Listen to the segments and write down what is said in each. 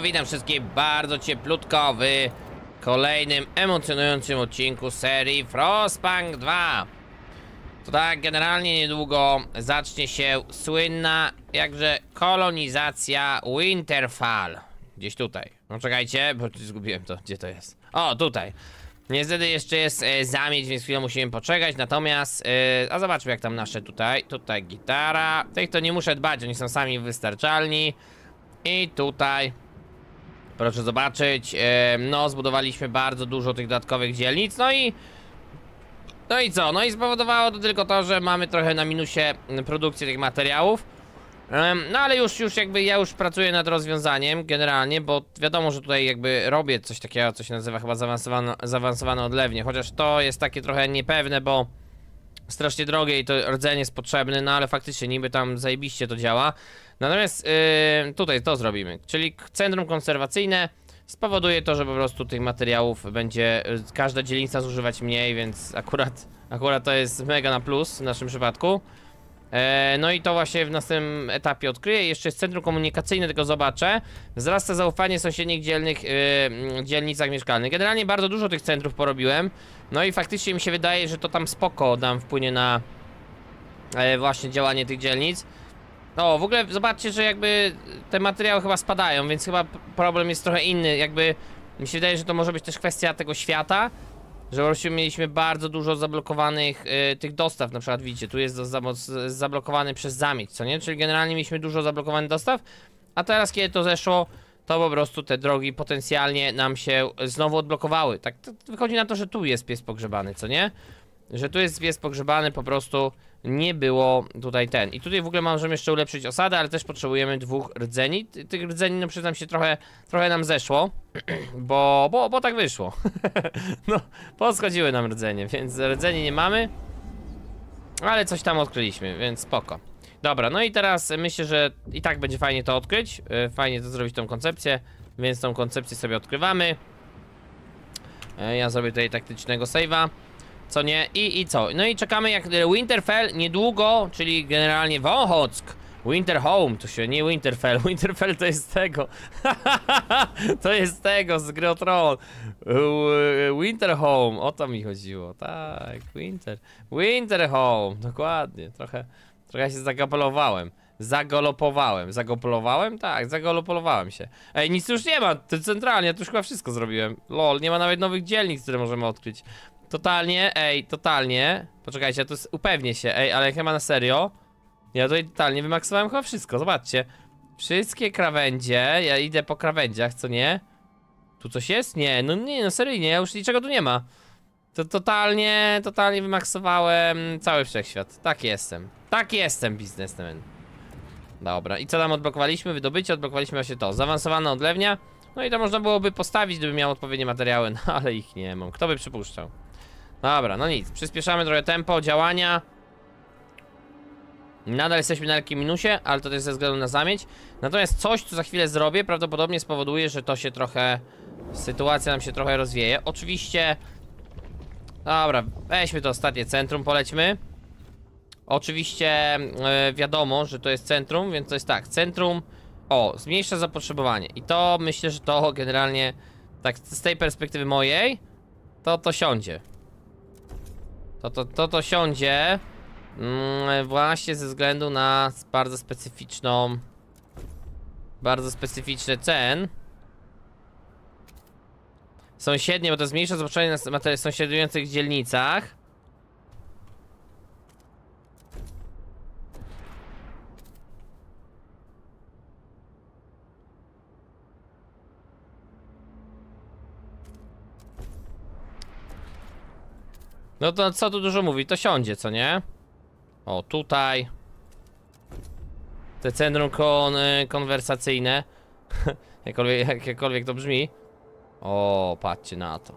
Witam wszystkich bardzo cieplutko w kolejnym emocjonującym odcinku serii Frostpunk 2. To tak, generalnie niedługo zacznie się słynna, jakże kolonizacja Winterfell. Gdzieś tutaj. No czekajcie, bo zgubiłem to, gdzie to jest. O, tutaj. Niestety jeszcze jest e, zamieć, więc chwilę musimy poczekać, natomiast, e, a zobaczmy jak tam nasze tutaj, tutaj gitara, tych to nie muszę dbać, oni są sami wystarczalni i tutaj, proszę zobaczyć, no zbudowaliśmy bardzo dużo tych dodatkowych dzielnic, no i, no i co, no i spowodowało to tylko to, że mamy trochę na minusie produkcję tych materiałów, No ale już, już jakby ja już pracuję nad rozwiązaniem generalnie, bo wiadomo, że tutaj jakby robię coś takiego, co się nazywa chyba zaawansowane, zaawansowane odlewnie, chociaż to jest takie trochę niepewne, bo strasznie drogie i to rdzeń jest potrzebny, no ale faktycznie niby tam zajebiście to działa. Natomiast yy, tutaj to zrobimy, czyli centrum konserwacyjne spowoduje to, że po prostu tych materiałów będzie y, każda dzielnica zużywać mniej, więc akurat, akurat to jest mega na plus w naszym przypadku. E, no i to właśnie w następnym etapie odkryję. Jeszcze jest centrum komunikacyjne, tylko zobaczę. Wzrasta zaufanie sąsiednich dzielnych, y, mm, dzielnicach mieszkalnych. Generalnie bardzo dużo tych centrów porobiłem. No i faktycznie mi się wydaje, że to tam spoko nam wpłynie na e, właśnie działanie tych dzielnic. O, w ogóle zobaczcie, że jakby te materiały chyba spadają, więc chyba problem jest trochę inny. Jakby mi się wydaje, że to może być też kwestia tego świata. Że prostu mieliśmy bardzo dużo zablokowanych y, tych dostaw, na przykład widzicie, tu jest z- zablokowany przez zamieć, co nie? Czyli generalnie mieliśmy dużo zablokowanych dostaw, a teraz kiedy to zeszło, to po prostu te drogi potencjalnie nam się znowu odblokowały. Tak wychodzi na to, że tu jest pies pogrzebany, co nie? Że tu jest pies pogrzebany, po prostu nie było tutaj ten. I tutaj w ogóle możemy jeszcze ulepszyć osadę, ale też potrzebujemy dwóch rdzeni. Ty- Tych rdzeni, no przyznam się, trochę, trochę nam zeszło, bo, bo, bo tak wyszło. no, poschodziły nam rdzenie, więc rdzeni nie mamy. Ale coś tam odkryliśmy, więc spoko. Dobra, no i teraz myślę, że i tak będzie fajnie to odkryć. e, Fajnie to zrobić tą koncepcję, więc tą koncepcję sobie odkrywamy. E, Ja zrobię tutaj taktycznego save'a. Co nie? I, I co? No i czekamy jak Winterfell niedługo, czyli generalnie Wąchock. Winter Home, to się nie Winterfell, Winterfell to jest tego. to jest tego z gry Troll. Winter Home, o to mi chodziło. Tak, Winter. Winter Home, dokładnie. Trochę, trochę się zagapolowałem. Zagolopowałem. Zagopolowałem? Tak, zagolopolowałem się. Ej, nic już nie ma. To centralnie, ja tu już chyba wszystko zrobiłem. Lol, nie ma nawet nowych dzielnic, które możemy odkryć. Totalnie, ej, totalnie. Poczekajcie, tu s- upewnię się, ej, ale chyba na serio. Ja tutaj totalnie wymaksowałem chyba wszystko, zobaczcie. Wszystkie krawędzie, ja idę po krawędziach, co nie? Tu coś jest? Nie, no nie, no seryjnie, ja już niczego tu nie ma. To totalnie, totalnie wymaksowałem cały wszechświat. Tak jestem. Tak jestem, biznesmen. Dobra, i co tam odblokowaliśmy? Wydobycie, odblokowaliśmy właśnie to. Zaawansowana odlewnia. No i to można byłoby postawić, gdyby miał odpowiednie materiały, no ale ich nie mam. Kto by przypuszczał? Dobra, no nic. Przyspieszamy trochę tempo działania. Nadal jesteśmy na lekkim minusie, ale to też ze względu na zamieć. Natomiast coś, co za chwilę zrobię, prawdopodobnie spowoduje, że to się trochę... Sytuacja nam się trochę rozwieje. Oczywiście... Dobra, weźmy to ostatnie centrum, polećmy. Oczywiście e, wiadomo, że to jest centrum, więc to jest tak, centrum... O, zmniejsza zapotrzebowanie. I to myślę, że to generalnie, tak z tej perspektywy mojej, to to siądzie. To to, to, to siądzie. Mm, właśnie ze względu na bardzo specyficzną. Bardzo specyficzny cen. Sąsiednie, bo to zmniejsza zapotrzebowanie na sąsiadujących dzielnicach. No to co tu dużo mówi, to siądzie, co nie? O, tutaj. Te centrum kon, y, konwersacyjne. jakkolwiek, jak- jakkolwiek to brzmi. O, patrzcie na to.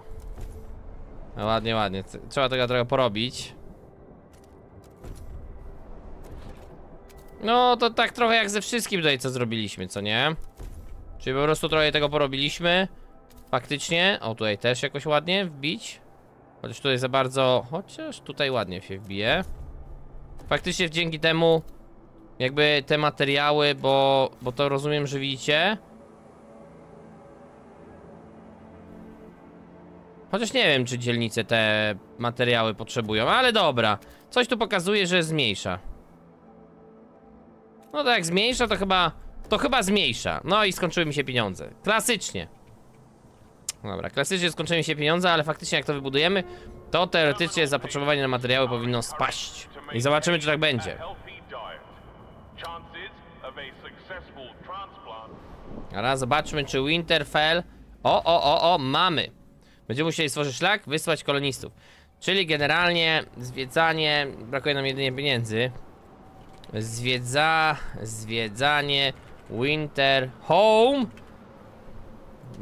No, ładnie, ładnie. Trzeba tego trochę porobić. No, to tak trochę jak ze wszystkim tutaj, co zrobiliśmy, co nie? Czyli po prostu trochę tego porobiliśmy. Faktycznie. O, tutaj też jakoś ładnie wbić. Chociaż tutaj za bardzo... Chociaż tutaj ładnie się wbije. Faktycznie dzięki temu jakby te materiały, bo, bo to rozumiem, że widzicie. Chociaż nie wiem, czy dzielnice te materiały potrzebują, ale dobra. Coś tu pokazuje, że zmniejsza. No tak, zmniejsza to chyba... To chyba zmniejsza. No i skończyły mi się pieniądze. Klasycznie. Dobra, klasycznie skończyły się pieniądze, ale faktycznie jak to wybudujemy, to teoretycznie zapotrzebowanie na materiały powinno spaść. I zobaczymy, czy tak będzie. Teraz zobaczmy, czy Winterfell... O, o, o, o, mamy. Będziemy musieli stworzyć szlak, wysłać kolonistów. Czyli generalnie zwiedzanie... Brakuje nam jedynie pieniędzy. Zwiedza... Zwiedzanie... Winter... Home...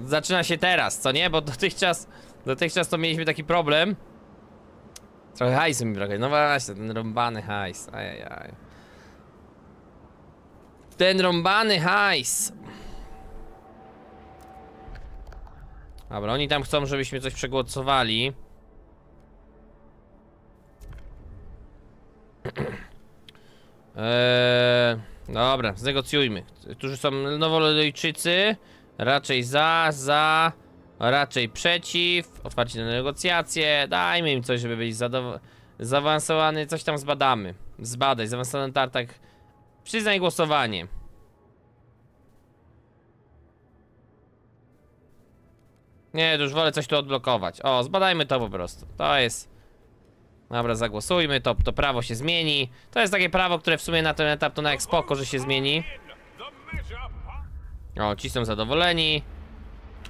Zaczyna się teraz, co nie? Bo dotychczas... Dotychczas to mieliśmy taki problem. Trochę hajsu mi brakuje. No właśnie, ten rąbany hajs. Ajajaj. Ten rąbany hajs. Dobra, oni tam chcą, żebyśmy coś przegłosowali. Eee, dobra, znegocjujmy. Którzy są nowolodojczycy? Raczej za, za, raczej przeciw. Otwarcie na negocjacje. Dajmy im coś, żeby byli zaawansowany. Coś tam zbadamy. Zbadaj, zaawansowany tartak. Przyznaj głosowanie. Nie, już wolę coś tu odblokować. O, zbadajmy to po prostu. To jest... Dobra, zagłosujmy, to, to prawo się zmieni. To jest takie prawo, które w sumie na ten etap to na jak spoko, że się zmieni. O, ci są zadowoleni.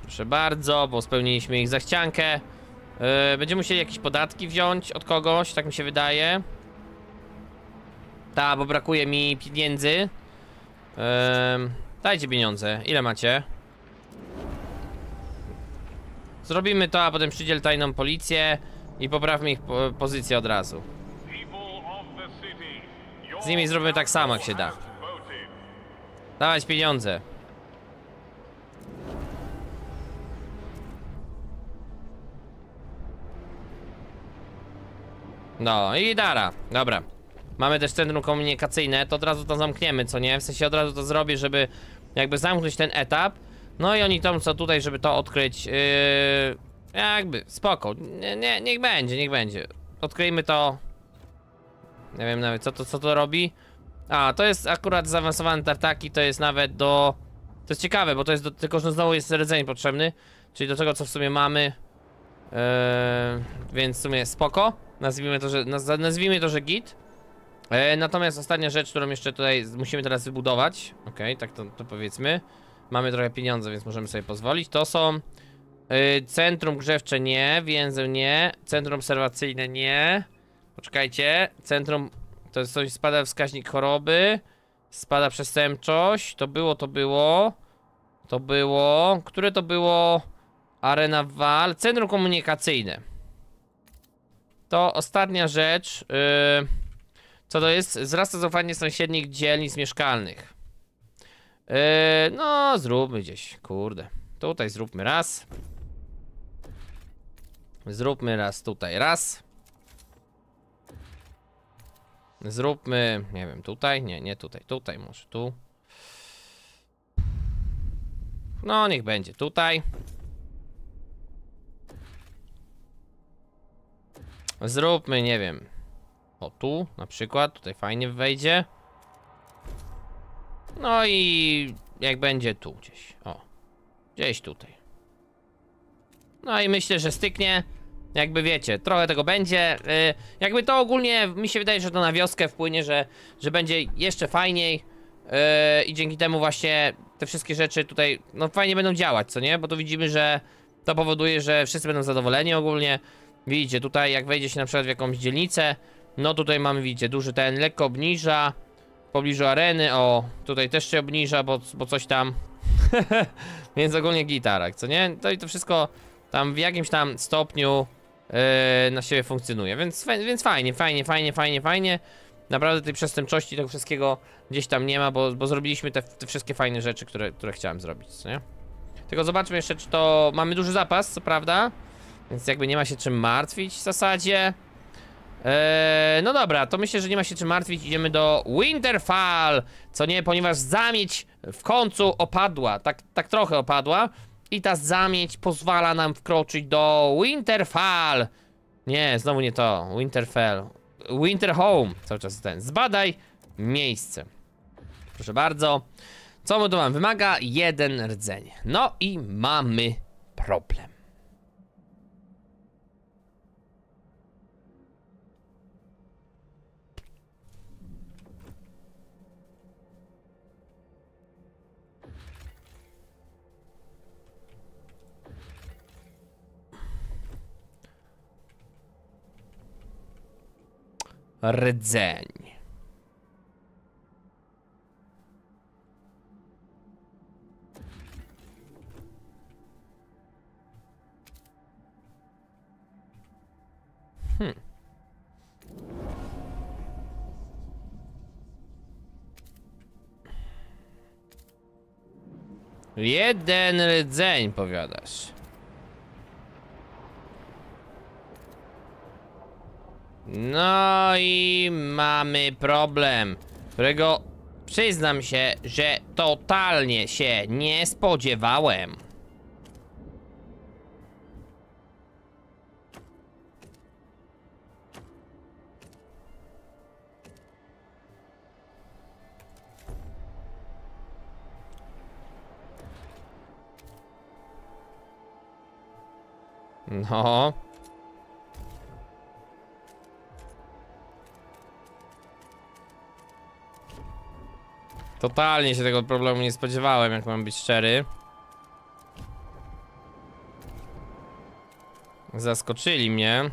Proszę bardzo, bo spełniliśmy ich zachciankę. Yy, będziemy musieli jakieś podatki wziąć od kogoś, tak mi się wydaje. Ta, bo brakuje mi pieniędzy. Yy, dajcie pieniądze. Ile macie? Zrobimy to, a potem przydziel tajną policję i poprawmy ich po pozycję od razu. Z nimi zrobimy tak samo, jak się da. Dawać pieniądze. No i dara, dobra. Mamy też centrum komunikacyjne, to od razu to zamkniemy, co nie? W sensie od razu to zrobię, żeby jakby zamknąć ten etap. No i oni tam co tutaj, żeby to odkryć. Yy, jakby, spoko. Nie, nie, niech będzie, niech będzie. Odkryjmy to. Nie wiem nawet co to, co to robi. A, to jest akurat zaawansowane tartaki, to jest nawet do... To jest ciekawe, bo to jest do... tylko, że znowu jest rdzeń potrzebny. Czyli do tego, co w sumie mamy. Yy, więc w sumie spoko. Nazwijmy to, że, naz, nazwijmy to, że git. Yy, natomiast ostatnia rzecz, którą jeszcze tutaj musimy teraz wybudować. Okay, tak to, to powiedzmy. Mamy trochę pieniędzy, więc możemy sobie pozwolić. To są yy, centrum grzewcze nie, więzeł nie, centrum obserwacyjne nie. Poczekajcie, centrum to jest coś, spada wskaźnik choroby, spada przestępczość, to było, to było, to było, które to było? Arena Wal, centrum komunikacyjne. To ostatnia rzecz, yy, co to jest? Wzrasta zaufanie sąsiednich dzielnic mieszkalnych. Yy, no, zróbmy gdzieś, kurde. Tutaj zróbmy raz. Zróbmy raz tutaj, raz. Zróbmy, nie wiem, tutaj? Nie, nie tutaj, tutaj może, tu. No, niech będzie tutaj. Zróbmy, nie wiem. O, tu na przykład, tutaj fajnie wejdzie. No i jak będzie tu gdzieś. O. Gdzieś tutaj. No i myślę, że styknie. Jakby wiecie, trochę tego będzie. Yy, jakby to ogólnie mi się wydaje, że to na wioskę wpłynie, że, że będzie jeszcze fajniej. Yy, I dzięki temu właśnie te wszystkie rzeczy tutaj, no fajnie będą działać, co nie? Bo tu widzimy, że to powoduje, że wszyscy będą zadowoleni ogólnie. Widzicie, tutaj jak wejdzie się na przykład w jakąś dzielnicę, no tutaj mamy, widzicie, duży ten lekko obniża pobliżu areny, o, tutaj też się obniża, bo, bo coś tam, więc ogólnie gitarak, co nie? To i to wszystko tam w jakimś tam stopniu yy, na siebie funkcjonuje, więc, więc fajnie, fajnie, fajnie, fajnie, fajnie. Naprawdę tej przestępczości, tego wszystkiego gdzieś tam nie ma, bo, bo zrobiliśmy te, te wszystkie fajne rzeczy, które, które chciałem zrobić, co nie? Tylko zobaczmy jeszcze, czy to... Mamy duży zapas, co prawda, więc jakby nie ma się czym martwić w zasadzie. Eee, no dobra, to myślę, że nie ma się czym martwić. Idziemy do Winterfall, co nie, ponieważ zamieć w końcu opadła, tak, tak trochę opadła. I ta zamieć pozwala nam wkroczyć do Winterfell. Nie, znowu nie to. Winterfell. Winter Home. Cały czas ten. Zbadaj miejsce. Proszę bardzo. Co my tu mamy? Wymaga jeden rdzeń. No i mamy problem. Rdzeń. Hmm. Jeden rdzeń, powiadasz. No i mamy problem, którego przyznam się, że totalnie się nie spodziewałem. No. Totalnie się tego problemu nie spodziewałem, jak mam być szczery. Zaskoczyli mnie.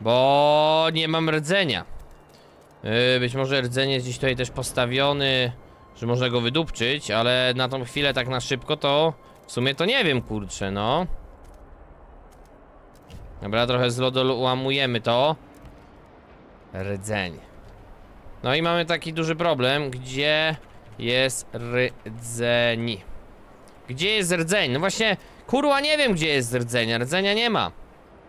Bo nie mam rdzenia. Yy, być może rdzenie jest gdzieś tutaj też postawiony, że można go wydupczyć, ale na tą chwilę tak na szybko to w sumie to nie wiem, kurczę, no. Dobra, trochę z lodu ułamujemy to. Rdzeń. No i mamy taki duży problem, gdzie jest rdzeń. Gdzie jest rdzeń? No właśnie, kurwa nie wiem gdzie jest rdzeń, rdzenia nie ma.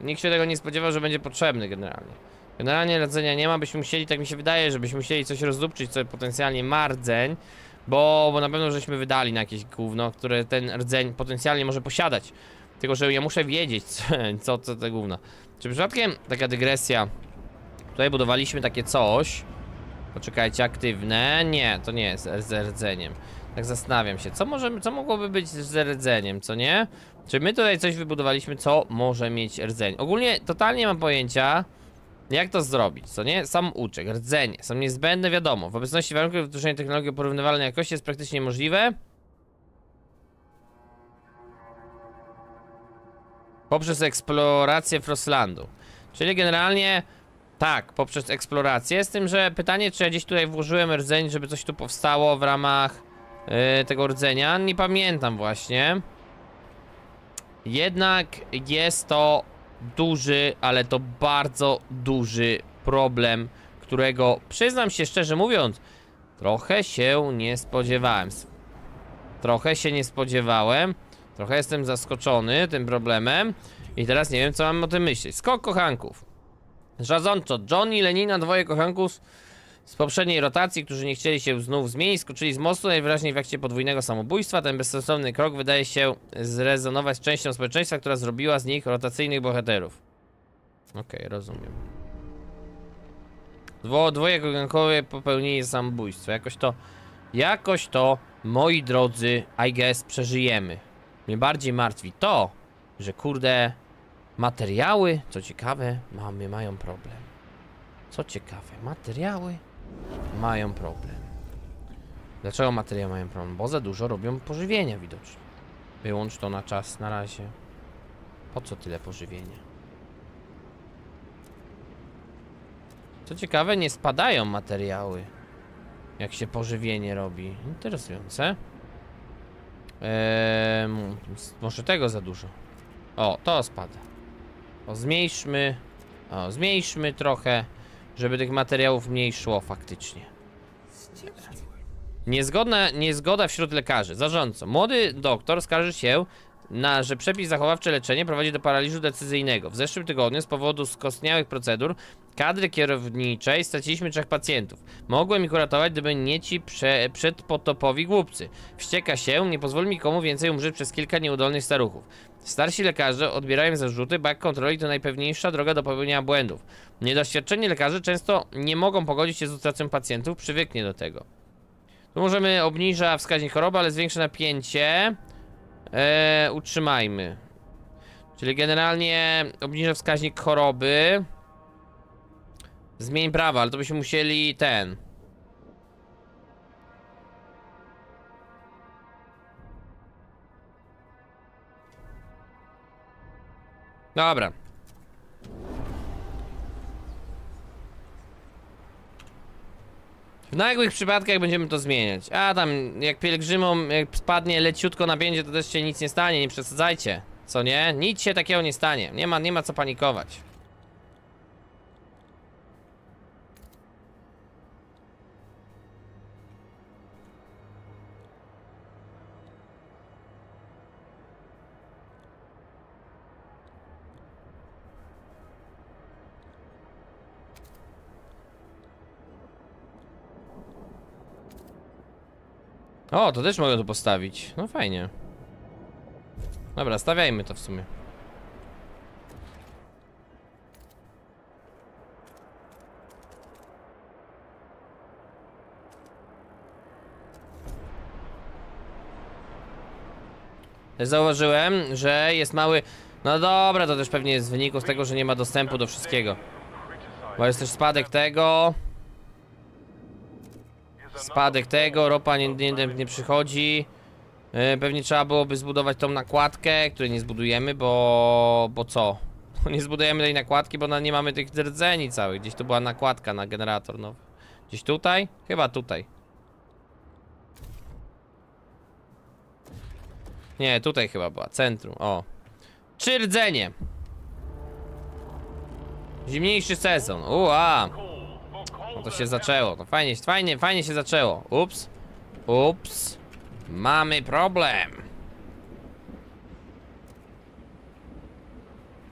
Nikt się tego nie spodziewał, że będzie potrzebny generalnie. Generalnie rdzenia nie ma, byśmy musieli, tak mi się wydaje, żebyśmy musieli coś rozdupczyć, co potencjalnie ma rdzeń. Bo, bo na pewno żeśmy wydali na jakieś gówno, które ten rdzeń potencjalnie może posiadać. Tylko, że ja muszę wiedzieć, co, co to gówno. Czy przypadkiem taka dygresja. Tutaj budowaliśmy takie coś. Poczekajcie, aktywne. Nie, to nie jest z rdzeniem. Tak zastanawiam się, co możemy, co mogłoby być z rdzeniem, co nie? Czy my tutaj coś wybudowaliśmy, co może mieć rdzeń? Ogólnie totalnie mam pojęcia, jak to zrobić, co nie? Sam uczek, rdzenie są niezbędne, wiadomo. W obecności warunków wdrożenia technologii porównywalnej jakości jest praktycznie niemożliwe. Poprzez eksplorację Frostlandu. Czyli generalnie tak, poprzez eksplorację. Z tym, że pytanie, czy ja gdzieś tutaj włożyłem rdzeń, żeby coś tu powstało w ramach yy, tego rdzenia. Nie pamiętam właśnie. Jednak jest to duży, ale to bardzo duży problem, którego przyznam się szczerze mówiąc, trochę się nie spodziewałem. Trochę się nie spodziewałem. Trochę jestem zaskoczony tym problemem. I teraz nie wiem, co mam o tym myśleć. Skok kochanków. Żadząco, Johnny, Lenina, dwoje kochanków z poprzedniej rotacji, którzy nie chcieli się znów zmienić, skoczyli z mostu najwyraźniej w akcie podwójnego samobójstwa. Ten bezsensowny krok wydaje się zrezonować z częścią społeczeństwa, która zrobiła z nich rotacyjnych bohaterów. Okej, okay, rozumiem. Dwo, dwoje kogankowie popełnili samobójstwo. Jakoś to, jakoś to, moi drodzy, I guess, przeżyjemy. Mnie bardziej martwi to, że kurde, materiały, co ciekawe, mamy, mają problem. Co ciekawe, materiały mają problem. Dlaczego materiały mają problem? Bo za dużo robią pożywienia widocznie. Wyłącz to na czas na razie. Po co tyle pożywienia? Co ciekawe, nie spadają materiały. Jak się pożywienie robi. Interesujące. Eee, może tego za dużo. O, to spada. O, zmniejszmy. O, zmniejszmy trochę, żeby tych materiałów mniej szło faktycznie. Niezgodna, niezgoda wśród lekarzy. Zarządco. Młody doktor skarży się na, że przepis zachowawczy leczenie prowadzi do paraliżu decyzyjnego. W zeszłym tygodniu z powodu skostniałych procedur kadry kierowniczej straciliśmy trzech pacjentów. Mogłem ich uratować, gdyby nie ci prze, przedpotopowi głupcy. Wścieka się, nie pozwoli mi komu więcej umrzeć przez kilka nieudolnych staruchów. Starsi lekarze odbierają zarzuty, brak kontroli to najpewniejsza droga do popełnienia błędów. Niedoświadczeni lekarze często nie mogą pogodzić się z utracą pacjentów, przywyknie do tego. Tu możemy obniża wskaźnik choroby, ale zwiększa napięcie. Eee, utrzymajmy. Czyli generalnie obniża wskaźnik choroby. Zmień prawa, ale to byśmy musieli ten. Dobra. W nagłych przypadkach będziemy to zmieniać. A tam, jak pielgrzymom, jak spadnie leciutko napięcie, to też się nic nie stanie, nie przesadzajcie. Co nie? Nic się takiego nie stanie. Nie ma, nie ma co panikować. O, to też mogę tu postawić. No fajnie. Dobra, stawiajmy to w sumie. Zauważyłem, że jest mały... No dobra, to też pewnie jest w wyniku z tego, że nie ma dostępu do wszystkiego. Bo jest też spadek tego... Spadek tego, ropa nie, nie, nie przychodzi. E, Pewnie trzeba byłoby zbudować tą nakładkę, której nie zbudujemy, bo... bo co? Nie zbudujemy tej nakładki, bo nie mamy tych rdzeni całych. Gdzieś tu była nakładka na generator nowy. Gdzieś tutaj? Chyba tutaj. Nie, tutaj chyba była, centrum, o. Trzy rdzenie. Zimniejszy sezon, uła. No to się zaczęło, to fajnie, fajnie, fajnie się zaczęło. Ups, ups. Mamy problem.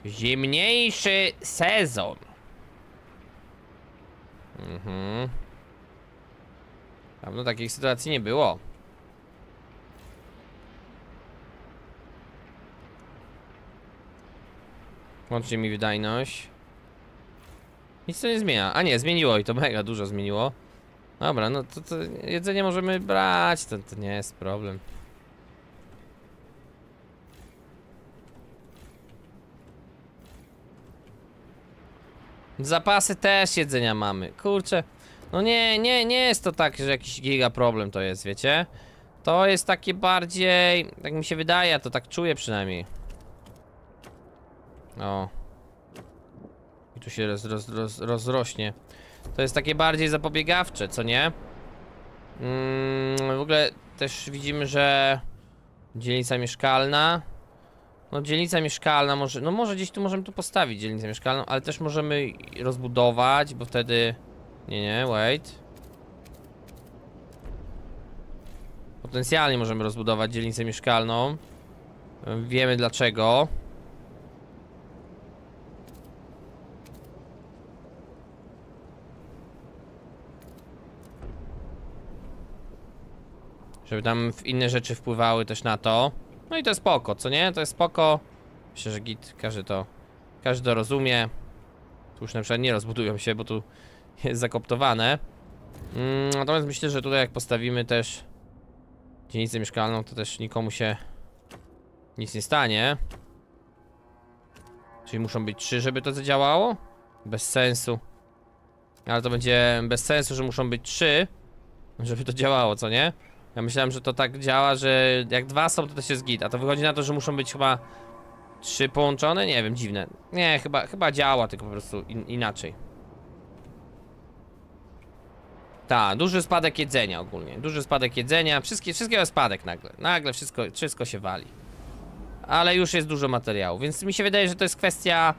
Zimniejszy sezon. Mhm. Dawno takich sytuacji nie było. Łącznie mi wydajność. Nic to nie zmienia. A nie, zmieniło i to mega dużo zmieniło. Dobra, no to, to jedzenie możemy brać, to, to nie jest problem. Zapasy też jedzenia mamy. Kurczę. No nie, nie, nie jest to tak, że jakiś giga problem to jest, wiecie? To jest takie bardziej, tak mi się wydaje, to tak czuję przynajmniej. O. Tu się roz, roz, roz, rozrośnie. To jest takie bardziej zapobiegawcze, co nie? Mm, w ogóle też widzimy, że dzielnica mieszkalna. No dzielnica mieszkalna może, no może gdzieś tu możemy tu postawić dzielnicę mieszkalną, ale też możemy rozbudować, bo wtedy... Nie, nie, wait. Potencjalnie możemy rozbudować dzielnicę mieszkalną. Wiemy dlaczego. Żeby tam inne rzeczy wpływały też na to. No i to jest spoko, co nie? To jest spoko. Myślę, że git, każdy to, każdy to rozumie. Tu już na przykład nie rozbudują się, bo tu jest zakoptowane. Mm, natomiast myślę, że tutaj jak postawimy też dzielnicę mieszkalną, to też nikomu się nic nie stanie. Czyli muszą być trzy, żeby to zadziałało? Bez sensu. Ale to będzie bez sensu, że muszą być trzy, żeby to działało, co nie? Ja myślałem, że to tak działa, że jak dwa są, to też jest git, a to wychodzi na to, że muszą być chyba trzy połączone? Nie wiem, dziwne. Nie, chyba, chyba działa, tylko po prostu in, inaczej. Tak, duży spadek jedzenia ogólnie. Duży spadek jedzenia, wszystkie, wszystkiego spadek nagle. Nagle wszystko, wszystko się wali. Ale już jest dużo materiału, więc mi się wydaje, że to jest kwestia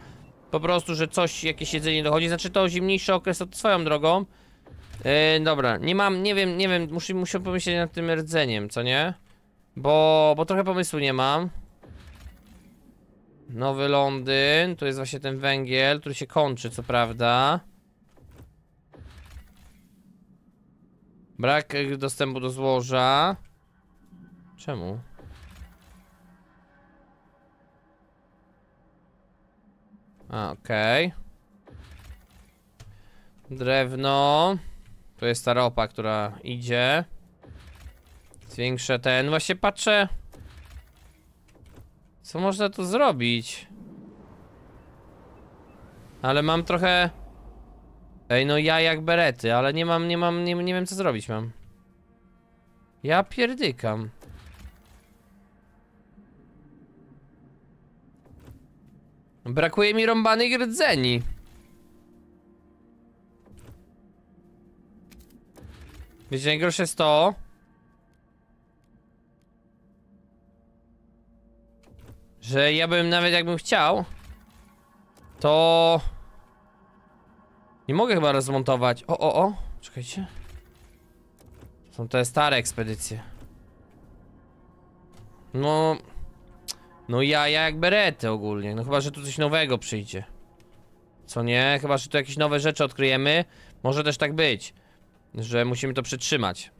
po prostu, że coś, jakieś jedzenie dochodzi. Znaczy to zimniejszy okres to swoją drogą. Yy, dobra, nie mam, nie wiem, nie wiem, muszę, muszę pomyśleć nad tym rdzeniem, co nie? Bo, bo trochę pomysłu nie mam. Nowy Londyn. Tu jest właśnie ten węgiel, który się kończy, co prawda. Brak e, dostępu do złoża. Czemu? A, okej. Drewno. Tu jest ta ropa, która idzie. Zwiększę ten. Właśnie patrzę. Co można tu zrobić? Ale mam trochę. Ej, no ja jak berety, ale nie mam, nie mam, nie, nie wiem co zrobić mam. Ja pierdykam. Brakuje mi rąbanych rdzeni. Wiecie, najgorsze jest to, że ja bym nawet jakbym chciał, to nie mogę chyba rozmontować. O, o, o, czekajcie. Są te stare ekspedycje. No, no ja, ja jak berety ogólnie. No chyba, że tu coś nowego przyjdzie. Co nie? Chyba, że tu jakieś nowe rzeczy odkryjemy. Może też tak być, że musimy to przytrzymać.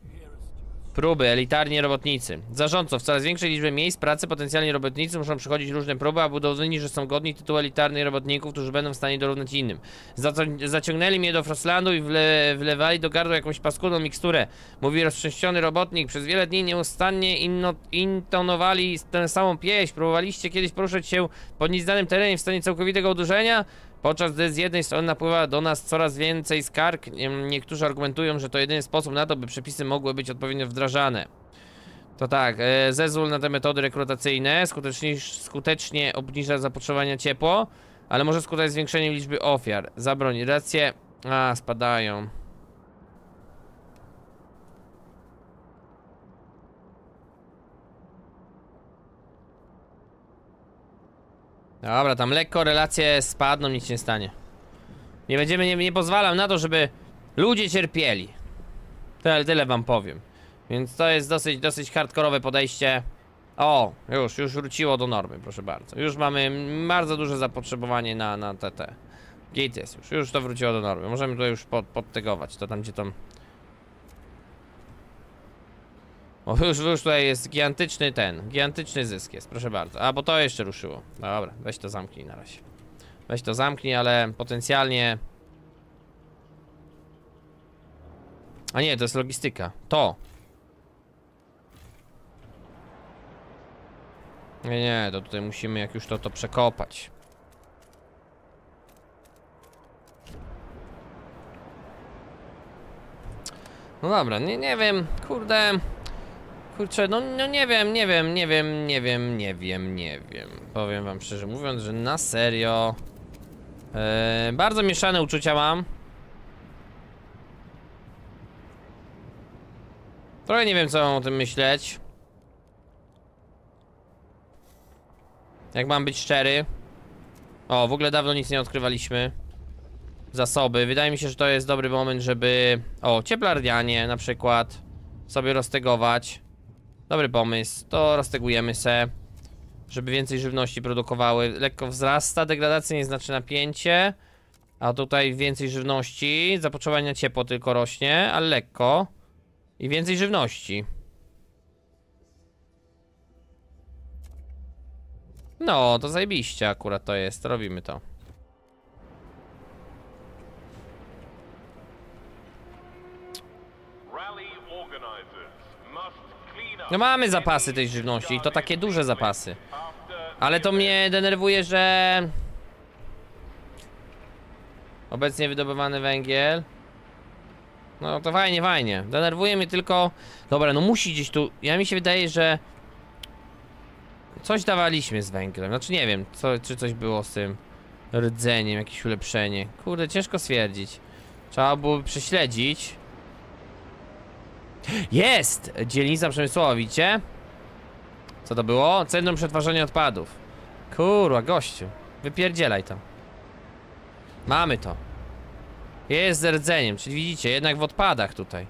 Próby, elitarni robotnicy. Zarządco, w coraz większej liczbie miejsc pracy potencjalni robotnicy muszą przychodzić różne próby, aby udowodnić, że są godni tytułu elitarnych robotników, którzy będą w stanie dorównać innym. Zaciągnęli mnie do Frostlandu i wle wlewali do gardła jakąś paskudną miksturę. Mówi roztrzęsiony robotnik. Przez wiele dni nieustannie intonowali tę samą pieśń. Próbowaliście kiedyś poruszać się po nieznanym terenie w stanie całkowitego odurzenia? Podczas gdy z jednej strony napływa do nas coraz więcej skarg, nie- niektórzy argumentują, że to jedyny sposób na to, by przepisy mogły być odpowiednio wdrażane. To tak, e, zezwól na te metody rekrutacyjne skutecznie, skutecznie obniża zapotrzebowanie ciepło, ale może skutać zwiększeniem liczby ofiar. Zabroń, racje... A, spadają. Dobra, tam lekko relacje spadną, nic się nie stanie. Nie będziemy, nie, nie pozwalam na to, żeby ludzie cierpieli. Tyle, tyle wam powiem. Więc to jest dosyć, dosyć hardkorowe podejście. O, już, już wróciło do normy, proszę bardzo. Już mamy bardzo duże zapotrzebowanie na, na TT. Git jest już, już to wróciło do normy. Możemy to już pod, podtegować, to tam gdzie tam... O, już, już tutaj jest gigantyczny ten, gigantyczny zysk jest, proszę bardzo. A, bo to jeszcze ruszyło. Dobra, weź to zamknij na razie. Weź to zamknij, ale potencjalnie... A nie, to jest logistyka. To. Nie, nie, to tutaj musimy jak już to, to przekopać. No dobra, nie, nie wiem, kurde... Kurczę, no, no nie wiem, nie wiem, nie wiem, nie wiem, nie wiem, nie wiem. Powiem wam szczerze mówiąc, że na serio... e, bardzo mieszane uczucia mam. Trochę nie wiem, co mam o tym myśleć. Jak mam być szczery. O, w ogóle dawno nic nie odkrywaliśmy. Zasoby. Wydaje mi się, że to jest dobry moment, żeby... O, cieplarnianie na przykład. Sobie roztegować. Dobry pomysł. To roztegujemy se. Żeby więcej żywności produkowały. Lekko wzrasta, degradacja nie znaczy napięcie. A tutaj więcej żywności. Zapotrzebowanie na ciepło tylko rośnie, ale lekko. I więcej żywności. No, to zajebiście akurat to jest, robimy to. No mamy zapasy tej żywności i to takie duże zapasy. Ale to mnie denerwuje, że... Obecnie wydobywany węgiel. No to fajnie, fajnie. Denerwuje mnie tylko... Dobra, no musi gdzieś tu... Ja mi się wydaje, że... Coś dawaliśmy z węglem. Znaczy nie wiem, co, czy coś było z tym rdzeniem, jakieś ulepszenie. Kurde, ciężko stwierdzić. Trzeba byłoby prześledzić. Jest! Dzielnica przemysłowa, widzicie? Co to było? Centrum przetwarzania odpadów. Kurwa, gościu. Wypierdzielaj to. Mamy to. Jest z rdzeniem, czyli widzicie, jednak w odpadach tutaj.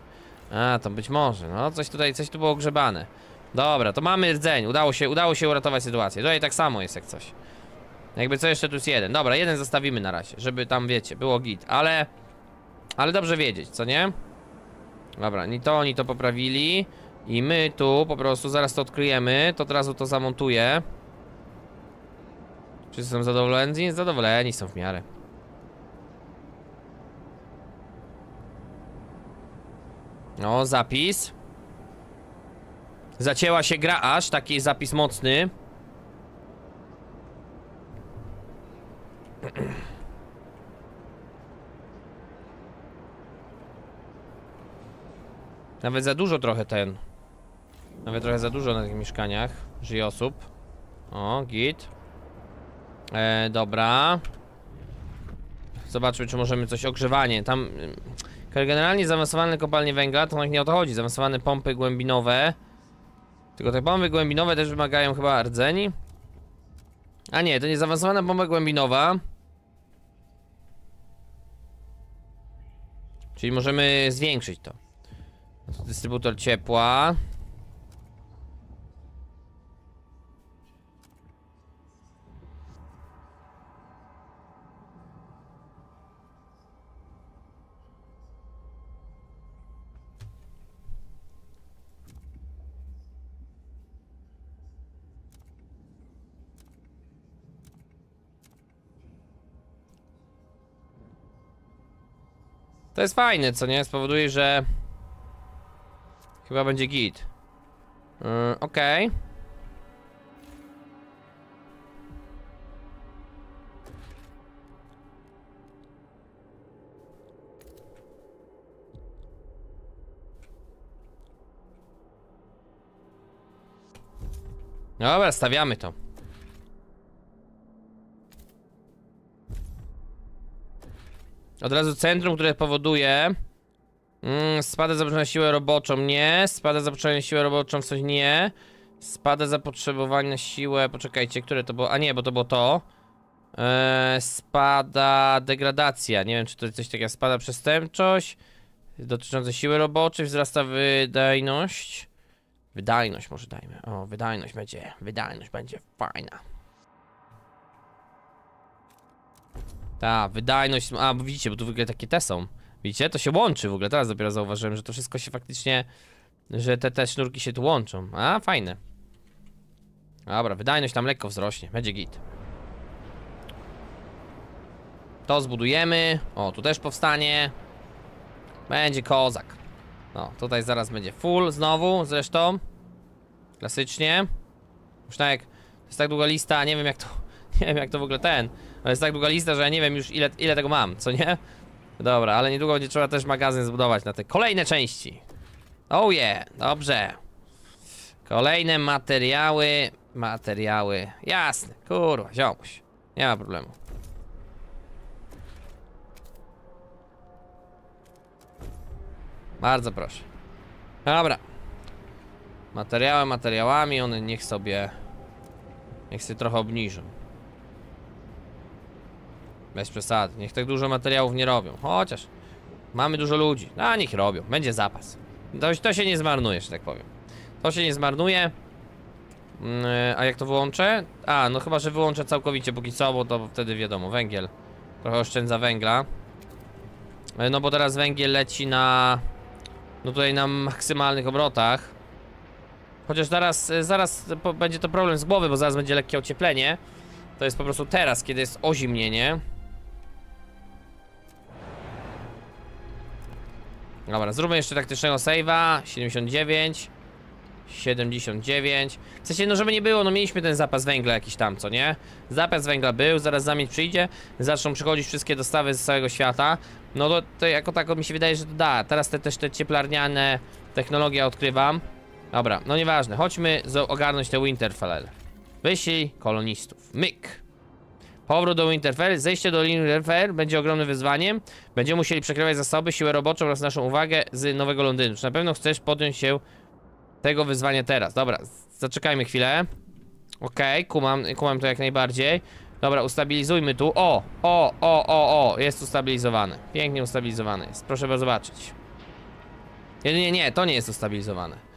A, to być może. No, coś tutaj, coś tu było grzebane. Dobra, to mamy rdzeń. Udało się, udało się uratować sytuację. Tutaj tak samo jest jak coś. Jakby co jeszcze tu jest jeden. Dobra, jeden zostawimy na razie, żeby tam wiecie, było git, ale... Ale dobrze wiedzieć, co nie? Dobra, ni to, oni to poprawili. I my tu po prostu zaraz to odkryjemy, to od razu to zamontuję. Wszyscy są zadowoleni? Zadowoleni są w miarę. No, zapis. Zacięła się gra aż, taki zapis mocny. Nawet za dużo trochę ten. Nawet trochę za dużo na tych mieszkaniach żyje osób. O, git. E, dobra. Zobaczmy, czy możemy coś ogrzewanie. Tam. ym, Generalnie zaawansowane kopalnie węgla to nie o to chodzi. Zaawansowane pompy głębinowe. Tylko te pompy głębinowe też wymagają chyba rdzeni. A nie, to nie zaawansowana pompa głębinowa. Czyli możemy zwiększyć to. Dystrybutor ciepła. To jest fajne, co nie? Spowoduje, że chyba będzie git. Yy, Okej. Dobra, stawiamy to. Od razu centrum, które powoduje mm, Spada zapotrzebowanie siłę roboczą, nie Spada zapotrzebowanie siłę roboczą, coś nie. Spada zapotrzebowanie na siłę, poczekajcie, które to było, a nie, bo to było to. Eee, Spada degradacja, nie wiem czy to coś takiego, spada przestępczość Dotyczące siły roboczej, wzrasta wydajność. Wydajność może dajmy, o wydajność będzie, wydajność będzie fajna. Ta, wydajność. A, widzicie, bo tu w ogóle takie te są. Widzicie? To się łączy w ogóle. Teraz dopiero zauważyłem, że to wszystko się faktycznie. Że te, te sznurki się tu łączą. A, fajne. Dobra, wydajność tam lekko wzrośnie. Będzie git. To zbudujemy. O, tu też powstanie. Będzie kozak. No, tutaj zaraz będzie full znowu, zresztą. Klasycznie. Już tak jest tak długa lista, nie wiem jak to. Nie wiem jak to w ogóle ten. Ale jest tak długa lista, że ja nie wiem już ile, ile tego mam, co nie? Dobra, ale niedługo będzie trzeba też magazyn zbudować na te kolejne części. Oh yeah, dobrze. Kolejne materiały, materiały. Jasne, kurwa, ziomuś. Nie ma problemu. Bardzo proszę. Dobra. Materiały materiałami, one niech sobie... Niech sobie trochę obniżą. Bez przesady. Niech tak dużo materiałów nie robią. Chociaż mamy dużo ludzi. A niech robią. Będzie zapas. To, to się nie zmarnuje, że tak powiem. To się nie zmarnuje. Mm, A jak to wyłączę? A, no chyba, że wyłączę całkowicie póki co, bo to wtedy wiadomo, węgiel. Trochę oszczędza węgla. E, No bo teraz węgiel leci na... No tutaj na maksymalnych obrotach. Chociaż zaraz, e, zaraz będzie to problem z głowy, bo zaraz będzie lekkie ocieplenie. To jest po prostu teraz, kiedy jest ozimnienie. Dobra, zróbmy jeszcze taktycznego save'a. 79. 79. W sensie, no żeby nie było, no mieliśmy ten zapas węgla jakiś tam, co nie? Zapas węgla był, zaraz zamieć przyjdzie, zaczną przychodzić wszystkie dostawy z całego świata. No to, to jako tako mi się wydaje, że to da. Teraz te, też te cieplarniane technologie odkrywam. Dobra, no nieważne, chodźmy ogarnąć te Winterfell. Wyślij kolonistów. Myk. Powrót do Winterfell, zejście do Winterfell będzie ogromnym wyzwaniem. Będziemy musieli przekrywać zasoby, siłę roboczą oraz naszą uwagę z Nowego Londynu. Czy na pewno chcesz podjąć się tego wyzwania teraz? Dobra, zaczekajmy chwilę. Okej, kumam, kumam to jak najbardziej. Dobra, ustabilizujmy tu. O, o, o, o, o, jest ustabilizowany. Pięknie ustabilizowany jest. Proszę zobaczyć. Nie, nie, nie, to nie jest ustabilizowane.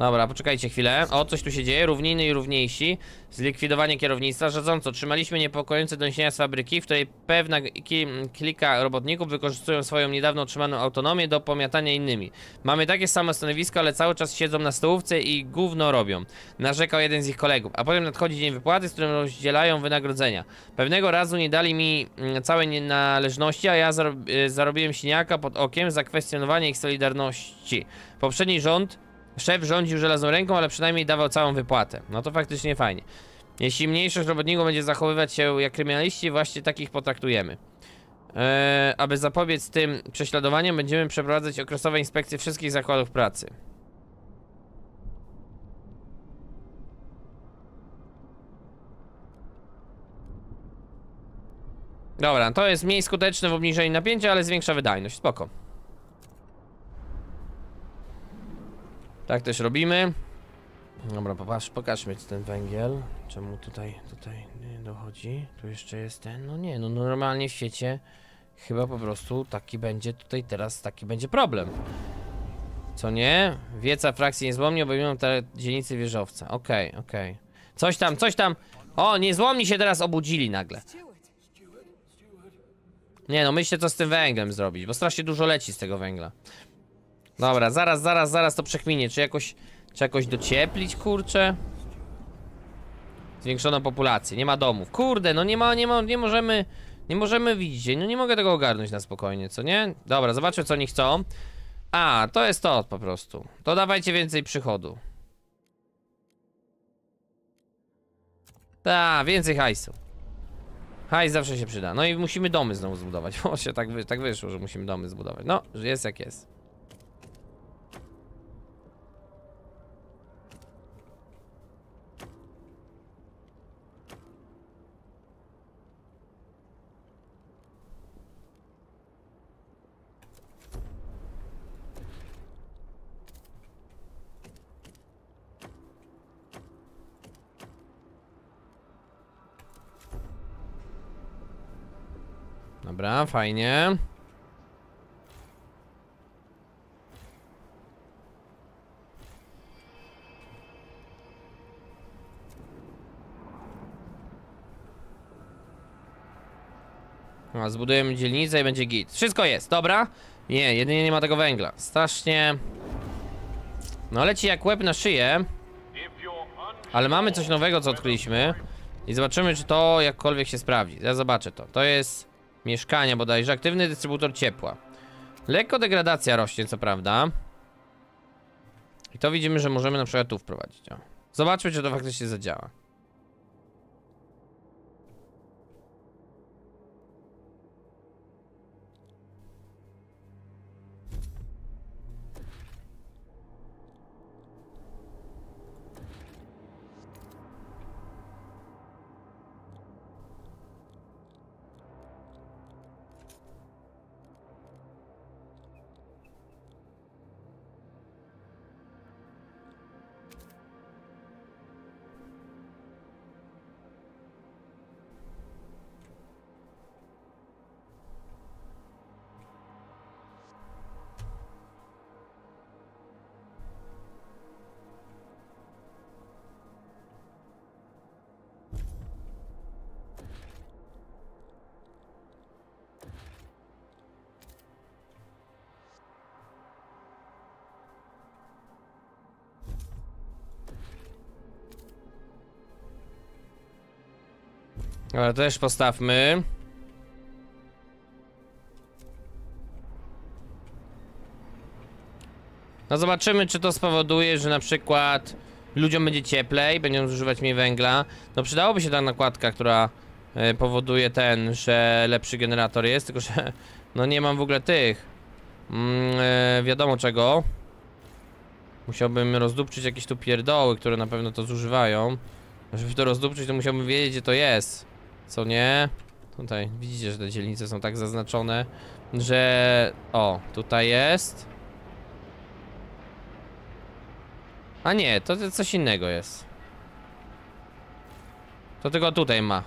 Dobra, poczekajcie chwilę. O, coś tu się dzieje. Równiny i równiejsi. Zlikwidowanie kierownictwa. Rządząco, trzymaliśmy niepokojące doniesienia z fabryki, w której pewna ki klika robotników wykorzystują swoją niedawno otrzymaną autonomię do pomiatania innymi. Mamy takie samo stanowisko, ale cały czas siedzą na stołówce i gówno robią. Narzekał jeden z ich kolegów. A potem nadchodzi dzień wypłaty, z którym rozdzielają wynagrodzenia. Pewnego razu nie dali mi mm, całej należności, a ja y, zarobiłem siniaka pod okiem za kwestionowanie ich solidarności. Poprzedni rząd Szef rządził żelazną ręką, ale przynajmniej dawał całą wypłatę. No to faktycznie fajnie. Jeśli mniejszość robotników będzie zachowywać się jak kryminaliści, właśnie takich potraktujemy. Eee, aby zapobiec tym prześladowaniom, będziemy przeprowadzać okresowe inspekcje wszystkich zakładów pracy. Dobra, to jest mniej skuteczne w obniżeniu napięcia, ale zwiększa wydajność. Spoko. Tak też robimy. Dobra, popatrz, pokażmy ten węgiel. Czemu tutaj, tutaj nie dochodzi? Tu jeszcze jest ten. No nie, no normalnie w świecie chyba po prostu taki będzie tutaj teraz, taki będzie problem. Co nie? Wieca frakcji niezłomnie obejmują te dzielnicy wieżowca. Okej, okej. Coś tam, coś tam. O, niezłomni się teraz obudzili nagle. Nie no, myślę co z tym węglem zrobić, bo strasznie dużo leci z tego węgla. Dobra, zaraz, zaraz, zaraz to przekminie. Czy jakoś, czy jakoś docieplić, kurczę? Zwiększono populację, nie ma domów. Kurde, no nie ma, nie ma, nie możemy, nie możemy widzieć. No nie mogę tego ogarnąć na spokojnie, co nie? Dobra, zobaczmy co oni chcą. A, to jest to po prostu. To dawajcie więcej przychodu. Ta, więcej hajsu. Hajs zawsze się przyda. No i musimy domy znowu zbudować. O, się tak, wy, tak wyszło, że musimy domy zbudować. No, jest jak jest. Dobra, fajnie. No, zbudujemy dzielnicę i będzie git. Wszystko jest, dobra? Nie, jedynie nie ma tego węgla. Strasznie... No leci jak łeb na szyję, ale mamy coś nowego, co odkryliśmy. I zobaczymy, czy to jakkolwiek się sprawdzi. Ja zobaczę to. To jest mieszkania bodajże. Aktywny dystrybutor ciepła. Lekko degradacja rośnie, co prawda. I to widzimy, że możemy na przykład tu wprowadzić. O. Zobaczmy, czy to faktycznie zadziała. Ale też postawmy. No zobaczymy, czy to spowoduje, że na przykład ludziom będzie cieplej, będą zużywać mniej węgla. No przydałoby się ta nakładka, która e, powoduje ten, że lepszy generator jest, tylko że no nie mam w ogóle tych. E, wiadomo czego. Musiałbym rozdupczyć jakieś tu pierdoły, które na pewno to zużywają. Żeby to rozdupczyć, to musiałbym wiedzieć, gdzie to jest. Co nie? Tutaj widzicie, że te dzielnice są tak zaznaczone, że... O, tutaj jest. A nie, to coś innego jest. To tylko tutaj ma.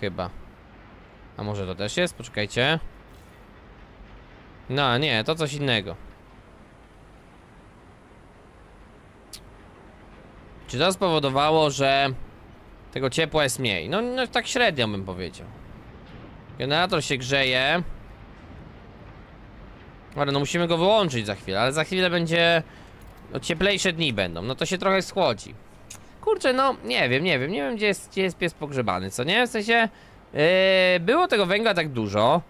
Chyba. A może to też jest? Poczekajcie. No, nie, to coś innego. Czy to spowodowało, że tego ciepła jest mniej? No, no tak średnio bym powiedział. Generator się grzeje. Ale no musimy go wyłączyć za chwilę, ale za chwilę będzie... No cieplejsze dni będą, no to się trochę schłodzi. Kurczę, no nie wiem, nie wiem, nie wiem gdzie jest, gdzie jest pies pogrzebany, co nie? W sensie... Yy, było tego węgla tak dużo.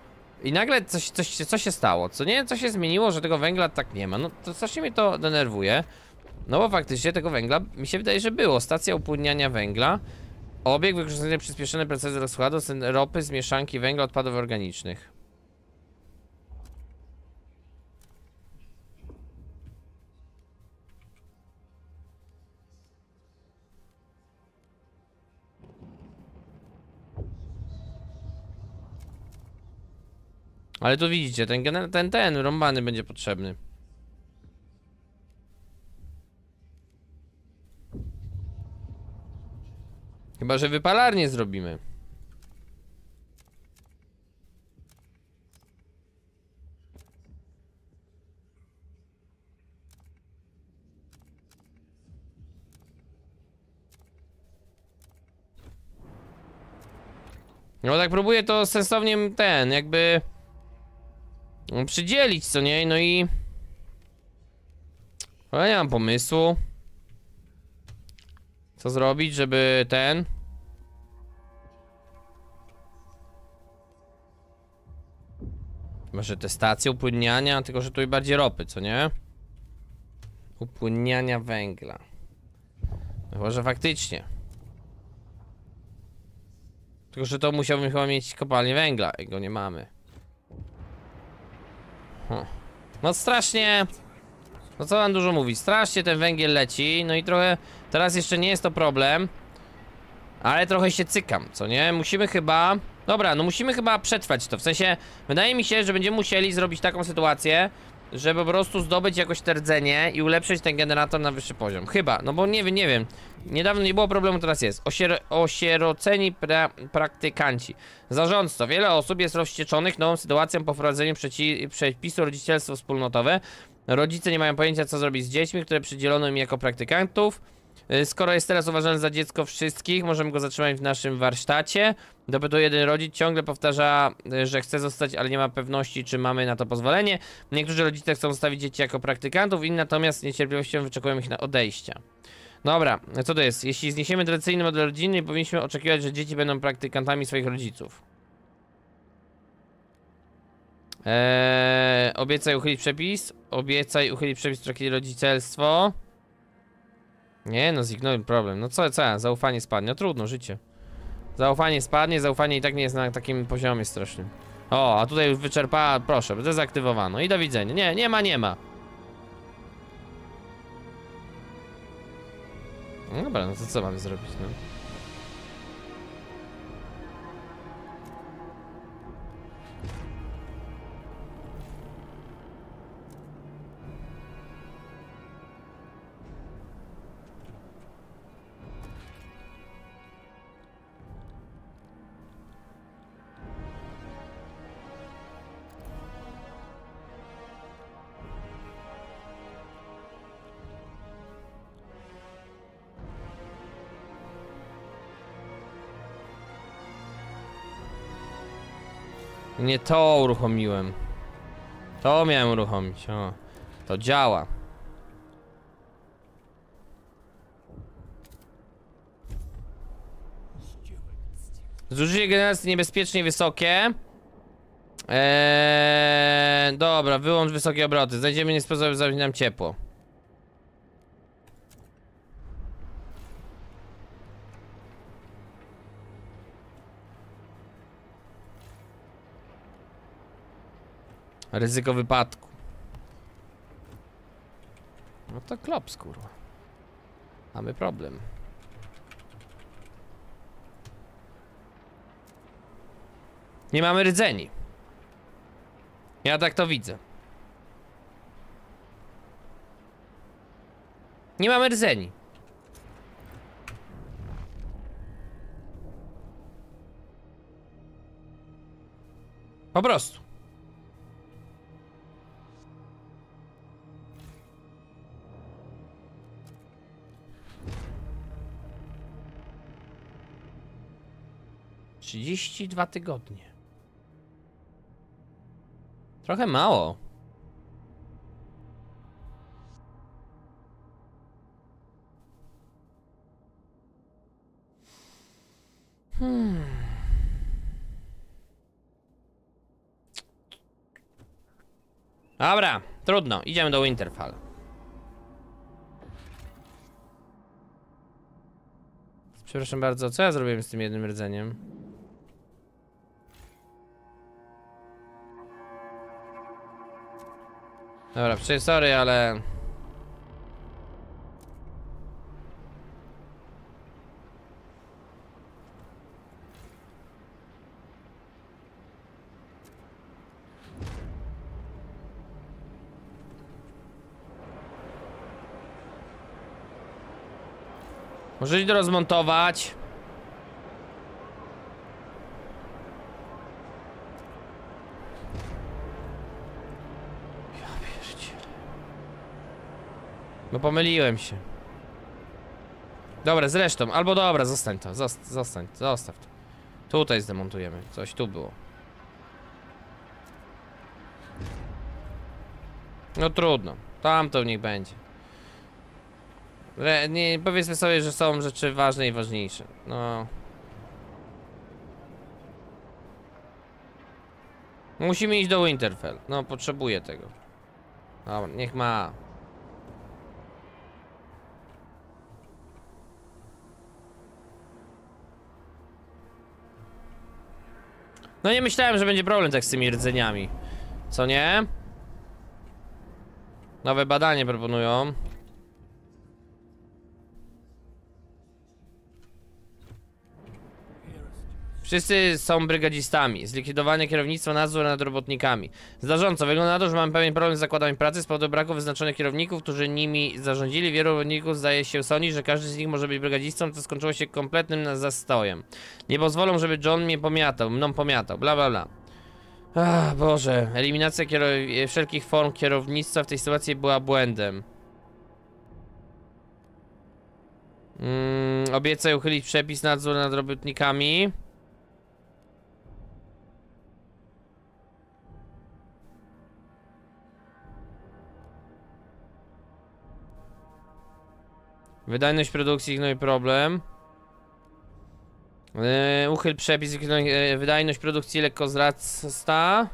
I nagle coś, coś, coś się stało, co nie? Co się zmieniło, że tego węgla tak nie ma? No to strasznie mnie to denerwuje. No bo faktycznie tego węgla, mi się wydaje, że było. Stacja upłynniania węgla. Obieg wykorzystany przyspieszony proces rozkładu ropy z mieszanki węgla odpadów organicznych. Ale tu widzicie, ten, ten, ten rąbany będzie potrzebny. Chyba, że wypalarnię zrobimy. No tak próbuję to sensownie ten, jakby przydzielić, co nie? No i... Ale nie mam pomysłu. Co zrobić, żeby ten... Może te stacje upłynniania, tylko że tu bardziej ropy, co nie? Upłynniania węgla. No Chyba, że faktycznie. Tylko, że to musiałbym chyba mieć kopalnię węgla, i go nie mamy. Hm. No strasznie... No co mam dużo mówić, strasznie ten węgiel leci, no i trochę... Teraz jeszcze nie jest to problem. Ale trochę się cykam, co nie? Musimy chyba... Dobra, no musimy chyba przetrwać to, w sensie... Wydaje mi się, że będziemy musieli zrobić taką sytuację, żeby po prostu zdobyć jakoś te rdzenie i ulepszyć ten generator na wyższy poziom. Chyba, no bo nie wiem, nie wiem. Niedawno nie było problemu, teraz jest. Osier osieroceni pra praktykanci. Zarządco. Wiele osób jest rozwścieczonych nową sytuacją po wprowadzeniu przepisu rodzicielstwo wspólnotowe. Rodzice nie mają pojęcia, co zrobić z dziećmi, które przydzielono im jako praktykantów. Y, Skoro jest teraz uważany za dziecko wszystkich, możemy go zatrzymać w naszym warsztacie. Dopytuje jeden rodzic, ciągle powtarza, y, że chce zostać, ale nie ma pewności, czy mamy na to pozwolenie. Niektórzy rodzice chcą zostawić dzieci jako praktykantów, inni natomiast z niecierpliwością wyczekują ich na odejścia. Dobra, co to jest? Jeśli zniesiemy tradycyjny model rodzinny, powinniśmy oczekiwać, że dzieci będą praktykantami swoich rodziców. Eee, obiecaj uchylić przepis. Obiecaj uchylić przepis, który rodzicielstwo. Nie, no zignoruj problem. No co, co? Zaufanie spadnie. No trudno, życie. Zaufanie spadnie, zaufanie i tak nie jest na takim poziomie strasznym. O, a tutaj już wyczerpała, proszę, dezaktywowano. I do widzenia. Nie, nie ma, nie ma. No dobra, no to co mamy zrobić, no? Nie to uruchomiłem. To miałem uruchomić. O, to działa. Zużycie generacji niebezpiecznie wysokie. Eee, dobra, wyłącz wysokie obroty. Znajdziemy nie sposób, nam ciepło. Ryzyko wypadku. No to klops, kurwa. Mamy problem. Nie mamy rdzeni. Ja tak to widzę. Nie mamy rdzeni. Po prostu. 32 tygodnie. Trochę mało. Hmm. Dobra, trudno. Idziemy do Winterfell. Przepraszam bardzo, co ja zrobiłem z tym jednym rdzeniem? Dobra, przecież sorry, ale... Może iść rozmontować. Ja pierdzielę. No pomyliłem się. Dobra, zresztą, albo dobra, zostań to, zost zostań, zostaw to. Tutaj zdemontujemy, coś tu było. No trudno, tam to niech będzie. Re, nie, powiedzmy sobie, że są rzeczy ważne i ważniejsze. No. Musimy iść do Winterfell. No, potrzebuję tego. Dobra, niech ma. No nie myślałem, że będzie problem tak z tymi rdzeniami. Co nie? Nowe badanie proponują. Wszyscy są brygadzistami. Zlikwidowanie kierownictwa, nadzór nad robotnikami. Zdarząco, wygląda na to, że mamy pewien problem z zakładami pracy z powodu braku wyznaczonych kierowników, którzy nimi zarządzili. Wielu robotników zdaje się sądzić, że każdy z nich może być brygadzistą, co skończyło się kompletnym zastojem. Nie pozwolą, żeby John mnie pomiatał, mną pomiatał, bla bla bla. Ach, Boże, eliminacja wszelkich form kierownictwa w tej sytuacji była błędem. Mm, obiecaj uchylić przepis nadzór nad robotnikami. Wydajność produkcji, no i problem. Yy, uchyl przepis, yy, wydajność produkcji lekko wzrasta.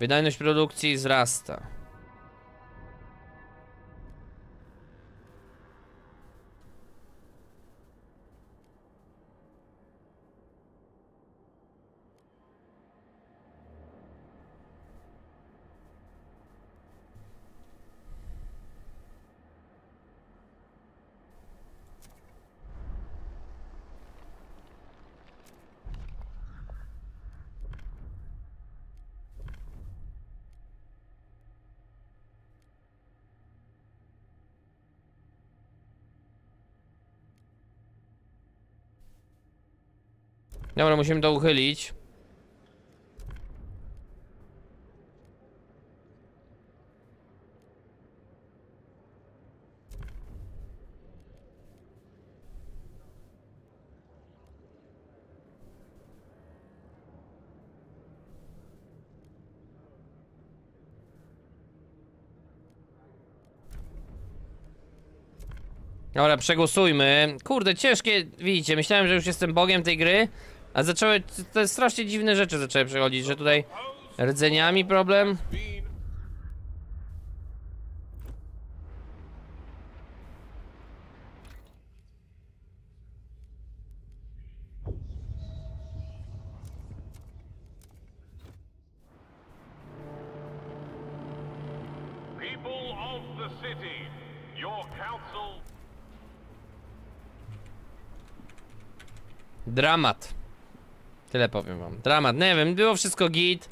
Wydajność produkcji wzrasta. Dobra, musimy to uchylić. Dobra, przegłosujmy. Kurde, ciężkie, widzicie, myślałem, że już jestem bogiem tej gry, a zaczęły, te strasznie dziwne rzeczy zaczęły przechodzić, że tutaj rdzeniami problem. Dramat. Tyle powiem wam. Dramat. Nie wiem, było wszystko git.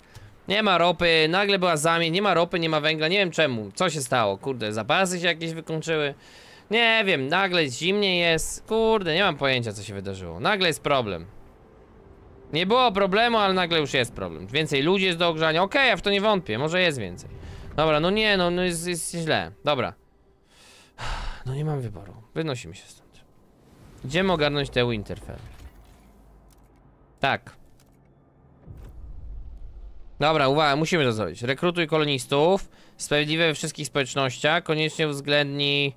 Nie ma ropy, nagle była zamień, nie ma ropy, nie ma węgla, nie wiem czemu. Co się stało? Kurde, zapasy się jakieś wykończyły. Nie wiem, nagle zimnie jest. Kurde, nie mam pojęcia co się wydarzyło. Nagle jest problem. Nie było problemu, ale nagle już jest problem. Więcej ludzi jest do ogrzania. Okej, ja w to nie wątpię, może jest więcej. Dobra, no nie, no, no jest, jest źle. Dobra. No nie mam wyboru. Wynosimy się stąd. Idziemy ogarnąć te Winterfell. Tak. Dobra, uwaga, musimy to zrobić. Rekrutuj kolonistów, sprawiedliwe we wszystkich społecznościach, koniecznie uwzględnij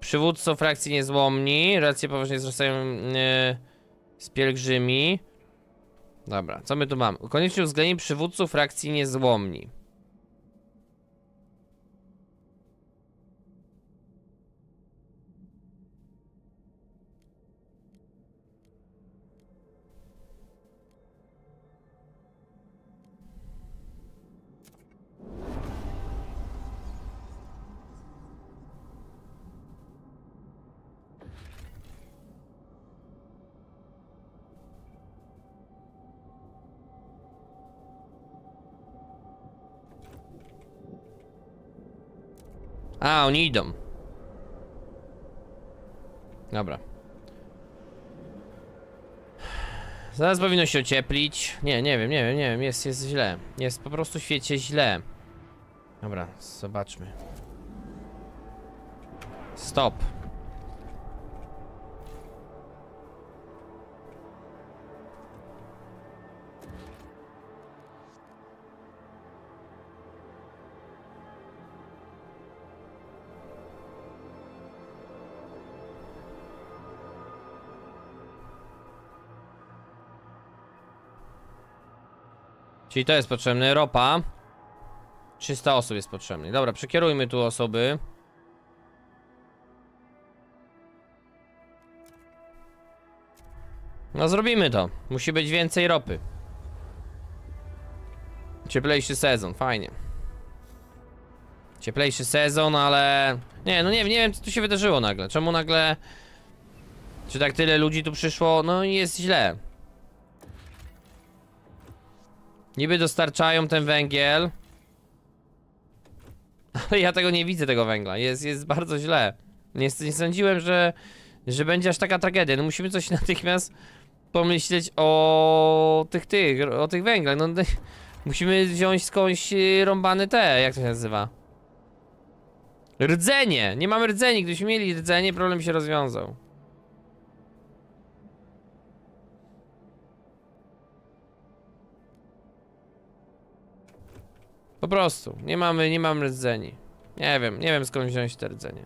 przywódców frakcji niezłomni, racje poważnie wzrastają yy, z pielgrzymi. Dobra, co my tu mamy? Koniecznie uwzględnij przywódców frakcji niezłomni. A, oni idą. Dobra. Zaraz powinno się ocieplić. Nie, nie wiem, nie wiem, nie wiem, jest, jest źle. Jest po prostu w świecie źle. Dobra, zobaczmy. Stop. Czyli to jest potrzebne. Ropa. 300 osób jest potrzebnych. Dobra, przekierujmy tu osoby. No zrobimy to. Musi być więcej ropy. Cieplejszy sezon, fajnie. Cieplejszy sezon, ale... Nie, no nie, nie wiem co tu się wydarzyło nagle. Czemu nagle... Czy tak tyle ludzi tu przyszło? No jest źle. Niby dostarczają ten węgiel. Ale ja tego nie widzę, tego węgla. Jest, jest bardzo źle. Nie, nie sądziłem, że, że będzie aż taka tragedia. No musimy coś natychmiast pomyśleć o tych, tych, o tych węglach. No, musimy wziąć skądś y, rąbane te, jak to się nazywa? Rdzenie! Nie mamy rdzeni. Gdybyśmy mieli rdzenie, problem się rozwiązał. Po prostu. Nie mamy, nie mamy rdzeni. Nie wiem, nie wiem skąd wziąć te rdzenie.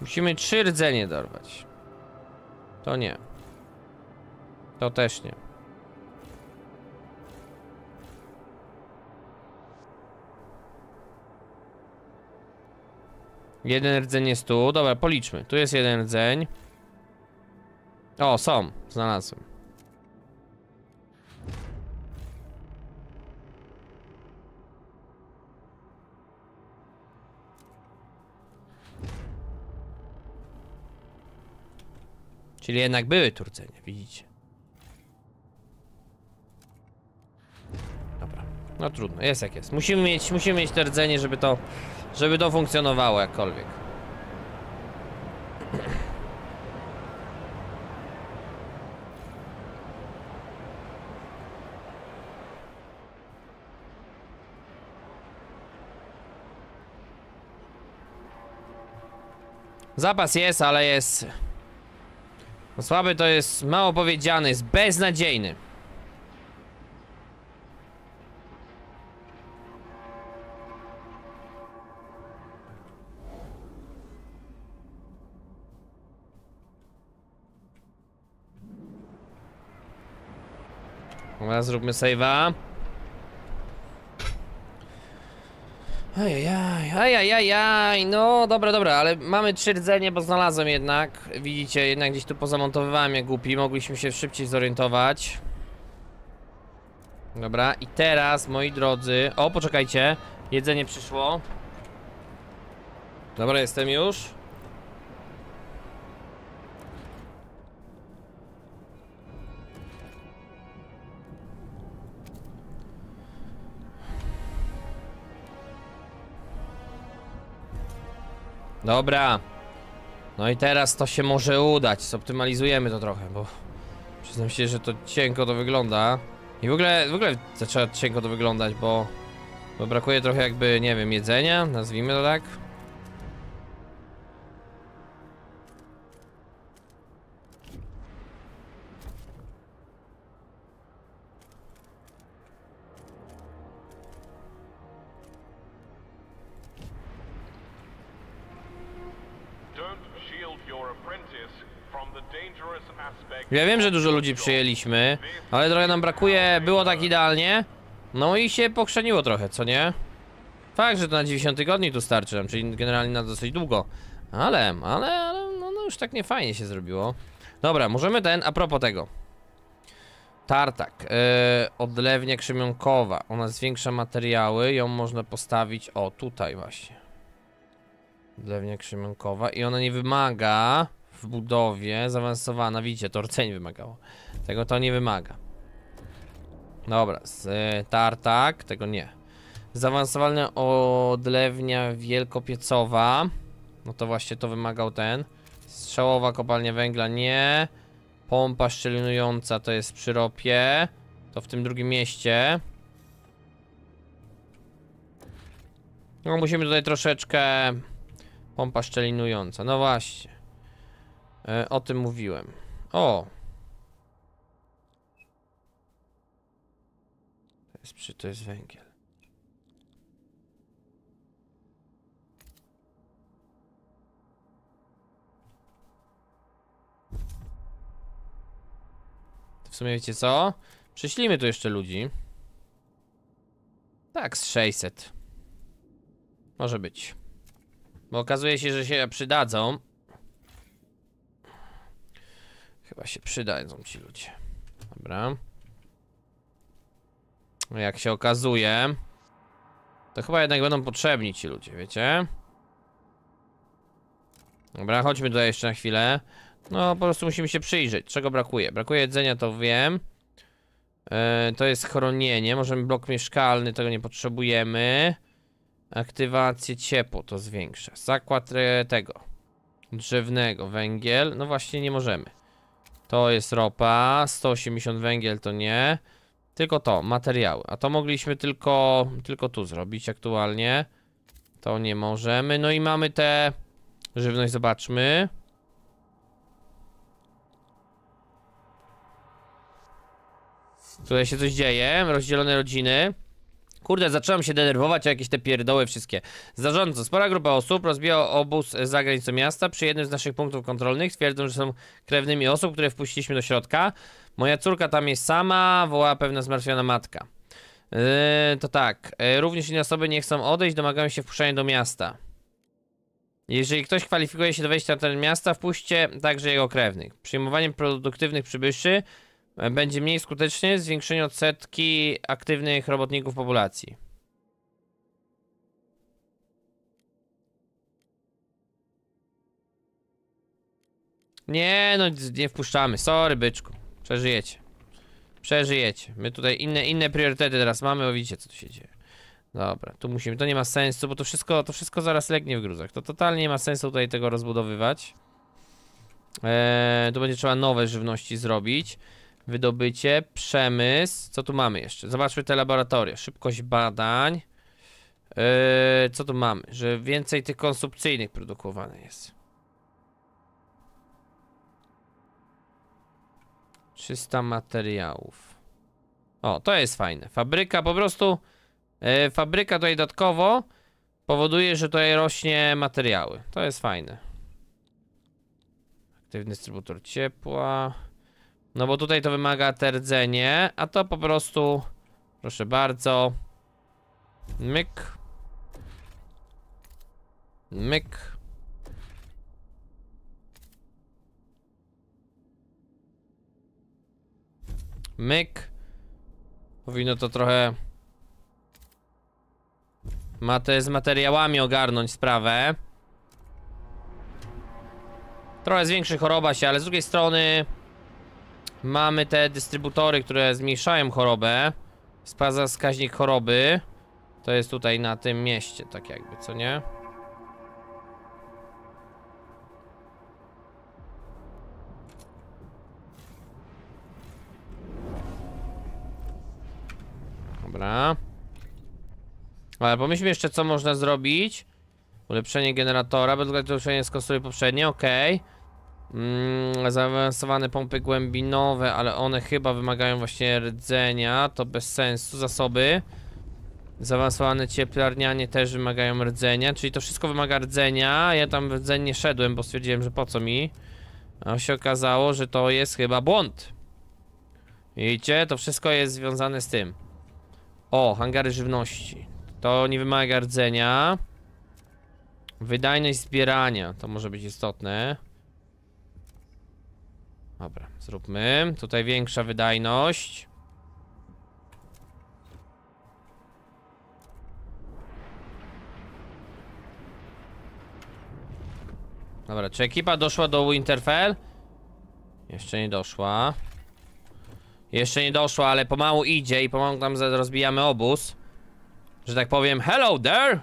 Musimy trzy rdzenie dorwać. To nie. To też nie. Jeden rdzeń jest tu. Dobra, policzmy. Tu jest jeden rdzeń. O, są. Znalazłem. Czyli jednak były tu rdzenie, widzicie. Dobra. No trudno, jest jak jest. Musimy mieć, musimy mieć te rdzenie, żeby to, żeby to funkcjonowało jakkolwiek. Zapas jest, ale jest... No słaby to jest mało powiedziane, jest beznadziejny. Dobra, zróbmy save'a. Ajajaj, ajajaj, no dobra, dobra, ale mamy trzy rdzenie, bo znalazłem jednak. Widzicie, jednak gdzieś tu pozamontowywałem jak głupi, mogliśmy się szybciej zorientować. Dobra, i teraz, moi drodzy... O, poczekajcie, jedzenie przyszło. Dobra, jestem już. Dobra. No i teraz to się może udać. Zoptymalizujemy to trochę, bo przyznam się, że to cienko to wygląda. I w ogóle, w ogóle zaczęło cienko to wyglądać, bo Bo brakuje trochę jakby, nie wiem, jedzenia, nazwijmy to tak. Ja wiem, że dużo ludzi przyjęliśmy, ale trochę nam brakuje, było tak idealnie. No i się pokrzeniło trochę, co nie? Fakt, że to na 90 tygodni tu starczy nam, czyli generalnie na dosyć długo. Ale, ale, ale no, no już tak nie fajnie się zrobiło. Dobra, możemy ten, a propos tego. Tartak, yy, odlewnia krzemionkowa, ona zwiększa materiały, ją można postawić, o tutaj właśnie. Odlewnia krzemionkowa i ona nie wymaga w budowie zaawansowana, widzicie, to rdzeń wymagało. Tego to nie wymaga. Dobra, z y, tartak, tego nie. Zaawansowana odlewnia wielkopiecowa. No to właśnie to wymagał ten. Strzałowa kopalnia węgla nie. Pompa szczelinująca to jest przy ropie. To w tym drugim mieście. No musimy tutaj troszeczkę... Pompa szczelinująca, no właśnie. E, o tym mówiłem. O! To jest, przy, to jest węgiel. W sumie wiecie co? Przyślijmy tu jeszcze ludzi. Tak, z 600. Może być. Bo okazuje się, że się przydadzą. Chyba się przydadzą ci ludzie. Dobra. No Jak się okazuje, to chyba jednak będą potrzebni ci ludzie, wiecie? Dobra, chodźmy tutaj jeszcze na chwilę. No, po prostu musimy się przyjrzeć, czego brakuje. Brakuje jedzenia, to wiem. E, to jest chronienie, możemy blok mieszkalny, tego nie potrzebujemy. Aktywację ciepło to zwiększa. Zakład e, tego. Drzewnego, węgiel. No właśnie nie możemy. To jest ropa. 180 węgiel to nie. Tylko to, materiały. A to mogliśmy tylko, tylko tu zrobić aktualnie. To nie możemy. No i mamy te żywność, zobaczmy. Tutaj się coś dzieje. Rozdzielone rodziny. Kurde, zacząłem się denerwować o jakieś te pierdoły wszystkie. Zarządca, spora grupa osób rozbija obóz za granicą miasta. Przy jednym z naszych punktów kontrolnych twierdzą, że są krewnymi osób, które wpuściliśmy do środka. Moja córka tam jest sama, woła pewna zmartwiona matka. Yy, to tak, yy, również inne osoby nie chcą odejść, domagają się wpuszczenia do miasta. Jeżeli ktoś kwalifikuje się do wejścia na teren miasta, wpuśćcie także jego krewnych. Przyjmowaniem produktywnych przybyszy będzie mniej skutecznie zwiększenie odsetki aktywnych robotników populacji. Nie, no nie wpuszczamy. Sorry, byczku. Przeżyjecie. Przeżyjecie. My tutaj inne, inne priorytety teraz mamy, bo widzicie co tu się dzieje. Dobra, tu musimy, to nie ma sensu, bo to wszystko, to wszystko zaraz legnie w gruzach. To totalnie nie ma sensu tutaj tego rozbudowywać. Eee, tu będzie trzeba nowe żywności zrobić. Wydobycie, przemysł. Co tu mamy jeszcze? Zobaczmy te laboratoria. Szybkość badań. Eee, co tu mamy? Że więcej tych konsumpcyjnych produkowane jest. 300 materiałów. O, to jest fajne. Fabryka po prostu. E, fabryka tutaj dodatkowo powoduje, że tutaj rośnie materiały. To jest fajne. Aktywny dystrybutor ciepła. No bo tutaj to wymaga te rdzenie, a to po prostu. Proszę bardzo. Myk. Myk. Myk. Powinno to trochę ma te z materiałami ogarnąć sprawę. Trochę zwiększy choroba się, ale z drugiej strony mamy te dystrybutory, które zmniejszają chorobę. Spaza wskaźnik choroby. To jest tutaj na tym mieście, tak jakby, co nie? Dobra. Ale pomyślmy jeszcze, co można zrobić. Ulepszenie generatora, bezwzględne ulepszenie z konstruuj poprzednie, okej. Mm, zaawansowane pompy głębinowe, ale one chyba wymagają właśnie rdzenia, to bez sensu. Zasoby. Zaawansowane cieplarnianie też wymagają rdzenia, czyli to wszystko wymaga rdzenia. Ja tam rdzeń nie szedłem, bo stwierdziłem, że po co mi. A się okazało, że to jest chyba błąd. Widzicie, to wszystko jest związane z tym. O, hangary żywności. To nie wymaga rdzenia. Wydajność zbierania, to może być istotne. Dobra, zróbmy. Tutaj większa wydajność. Dobra, czy ekipa doszła do Winterfell? Jeszcze nie doszła. Jeszcze nie doszła, ale pomału idzie i pomału tam rozbijamy obóz. Że tak powiem, hello there!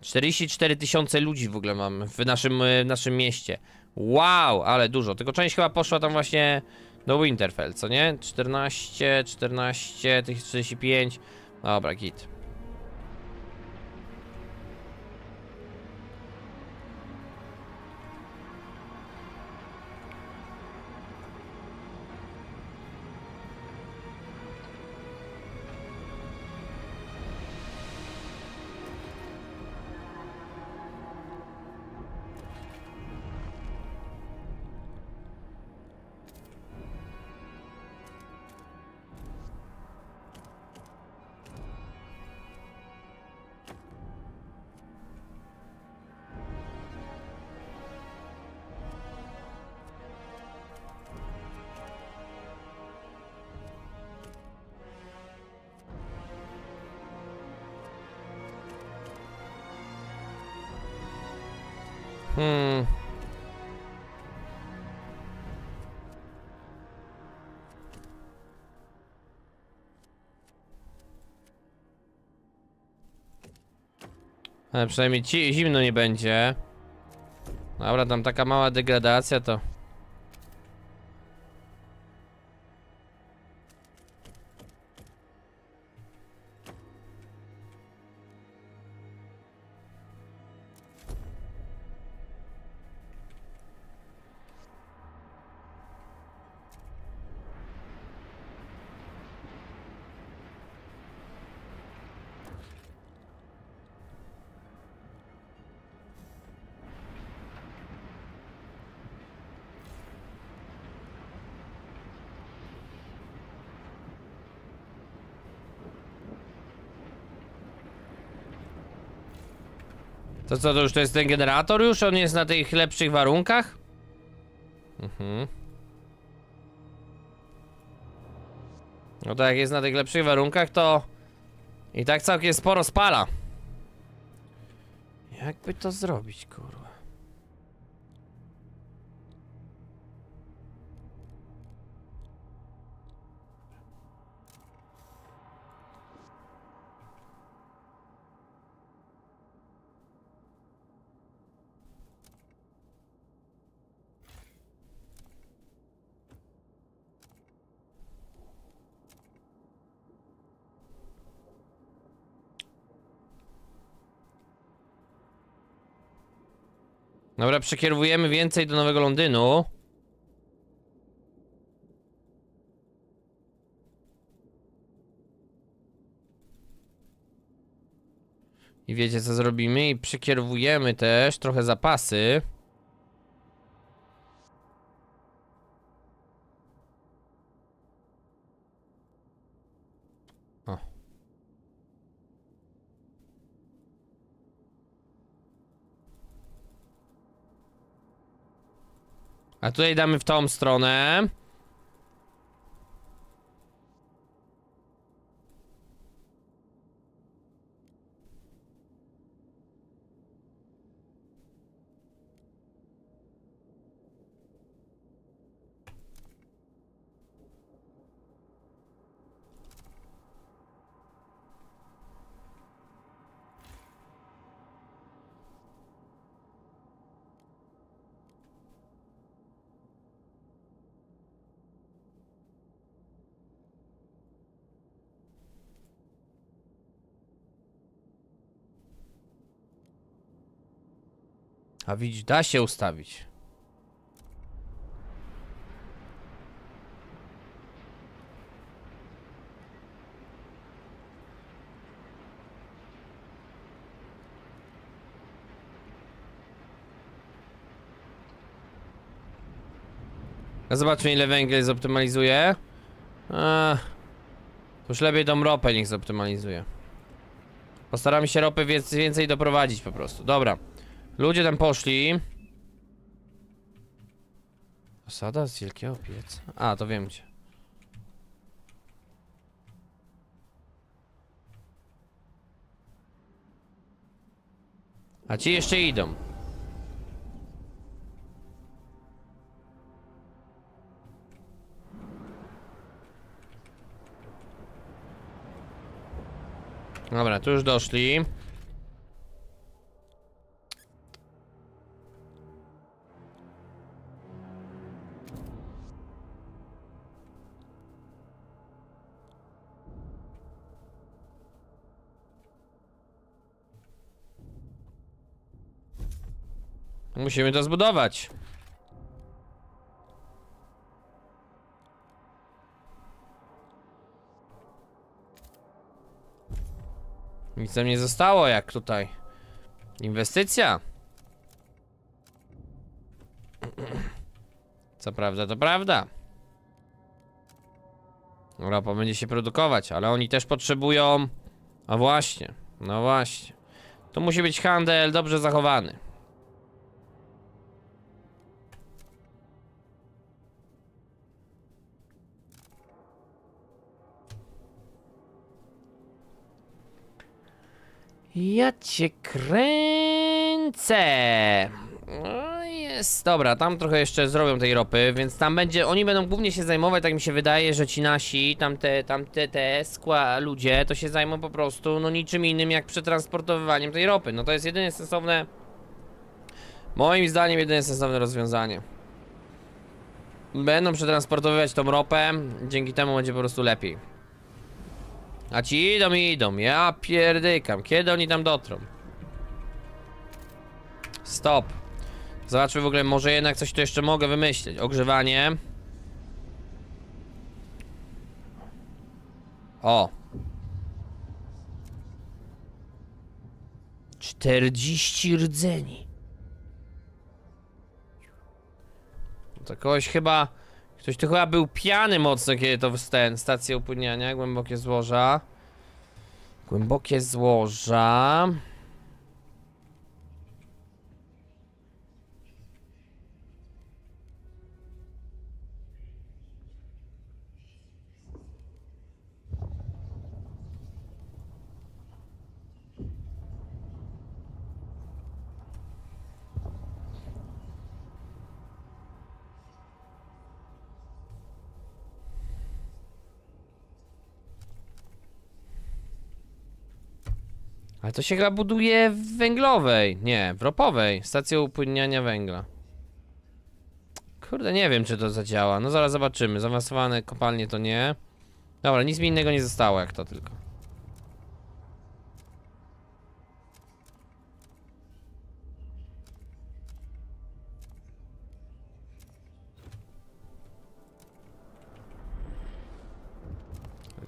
44 tysiące ludzi w ogóle mamy w naszym, w naszym mieście. Wow, ale dużo. Tylko część chyba poszła tam właśnie do Winterfell, co nie? 14, 14, tych 45. Dobra, git. Hmm. Ale przynajmniej ci zimno nie będzie. Dobra, tam taka mała degradacja to. To co, to już to jest ten generator już? On jest na tych lepszych warunkach? Mhm. No to jak jest na tych lepszych warunkach, to i tak całkiem sporo spala. Jakby to zrobić, kurwa? Dobra, przekierowujemy więcej do Nowego Londynu. I wiecie co zrobimy? I przekierowujemy też trochę zapasy. O. A tutaj damy w tą stronę. A widzisz, da się ustawić. Zobaczmy ile węgiel zoptymalizuje. Eee, już lepiej tą ropę niech zoptymalizuje. Postaramy się wiec- więcej doprowadzić po prostu. Dobra. Ludzie tam poszli. Osada z wielkiego pieca. A, to wiem gdzie. A ci jeszcze idą. Dobra, tu już doszli. Musimy to zbudować. Nic nam nie zostało jak tutaj. Inwestycja. Co prawda, to prawda. Ropa będzie się produkować, ale oni też potrzebują. A właśnie, no właśnie. Tu musi być handel dobrze zachowany. Ja cię kręcę. No jest, dobra, tam trochę jeszcze zrobią tej ropy, więc tam będzie, oni będą głównie się zajmować, tak mi się wydaje, że ci nasi, tamte, tamte, te skła ludzie, to się zajmą po prostu, no niczym innym jak przetransportowywaniem tej ropy. No to jest jedyne sensowne, moim zdaniem jedyne sensowne rozwiązanie. Będą przetransportowywać tą ropę, dzięki temu będzie po prostu lepiej. A ci idą i idą, ja pierdykam, kiedy oni tam dotrą? Stop. Zobaczmy w ogóle, może jednak coś tu jeszcze mogę wymyślić. Ogrzewanie. O. 40 rdzeni. To kogoś chyba... Ktoś tu chyba był piany mocno, kiedy to w ten, stację upłyniania, głębokie złoża. Głębokie złoża. Ale to się chyba buduje w węglowej. Nie, w ropowej. Stacja upłyniania węgla. Kurde, nie wiem czy to zadziała. No zaraz zobaczymy. Zaawansowane kopalnie to nie. Dobra, nic mi innego nie zostało jak to tylko.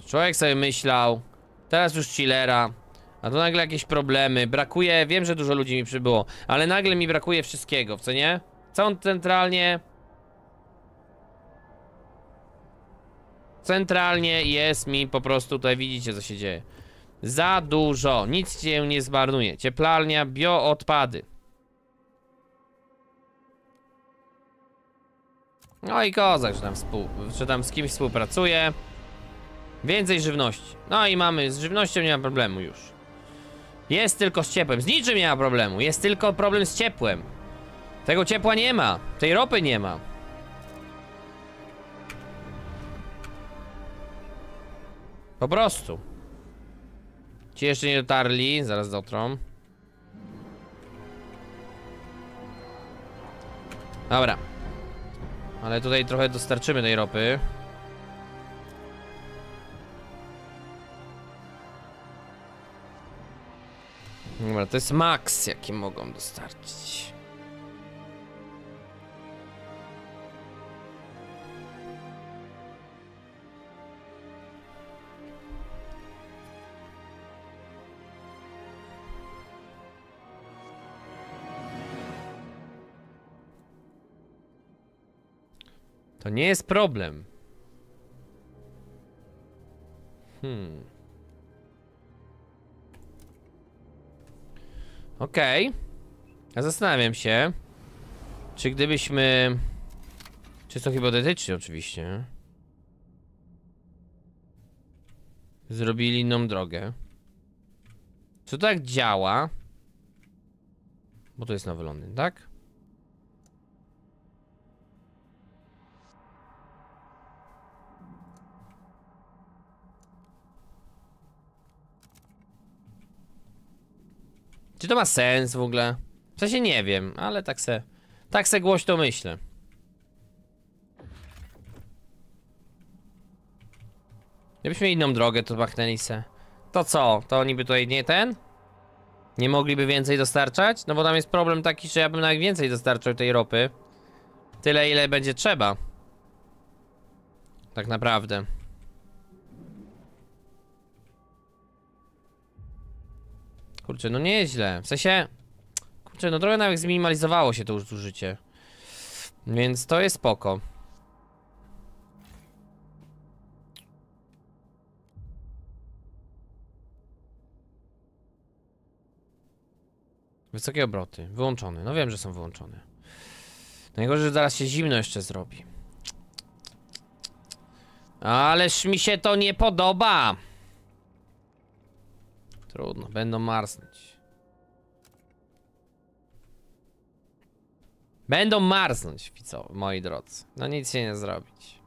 Człowiek sobie myślał. Teraz już chillera. A tu nagle jakieś problemy, brakuje, wiem, że dużo ludzi mi przybyło, ale nagle mi brakuje wszystkiego, w co nie? Całą centralnie... Centralnie jest mi po prostu, tutaj widzicie co się dzieje. Za dużo, nic się nie zmarnuje. Cieplarnia, bioodpady. No i kozak, że tam, współ, że tam z kimś współpracuje. Więcej żywności. No i mamy, z żywnością nie ma problemu już. Jest tylko z ciepłem. Z niczym nie ma problemu. Jest tylko problem z ciepłem. Tego ciepła nie ma. Tej ropy nie ma. Po prostu. Ci jeszcze nie dotarli. Zaraz dotrą. Dobra. Ale tutaj trochę dostarczymy tej ropy. Dobra, to jest maks, jaki mogą dostarczyć. To nie jest problem. Hmm. Okej. Ja zastanawiam się, czy gdybyśmy... Czysto hipotetycznie oczywiście. Zrobili inną drogę. Czy to tak działa? Bo to jest Nowy Londyn, tak? Czy to ma sens w ogóle? W sensie nie wiem, ale tak se, tak se głośno myślę. Gdybyśmy inną drogę tu machnęli se. To co? To oni by tutaj nie ten? Nie mogliby więcej dostarczać? No bo tam jest problem taki, że ja bym nawet więcej dostarczał tej ropy. Tyle ile będzie trzeba. Tak naprawdę. Kurczę, no nieźle. W sensie... Kurczę, no trochę nawet zminimalizowało się to już zużycie. Więc to jest spoko. Wysokie obroty. Wyłączone. No wiem, że są wyłączone. Najgorzej, że zaraz się zimno jeszcze zrobi. Ależ mi się to nie podoba. Trudno, będą marznąć. Będą marznąć, widzo, moi drodzy. No nic się nie zrobić.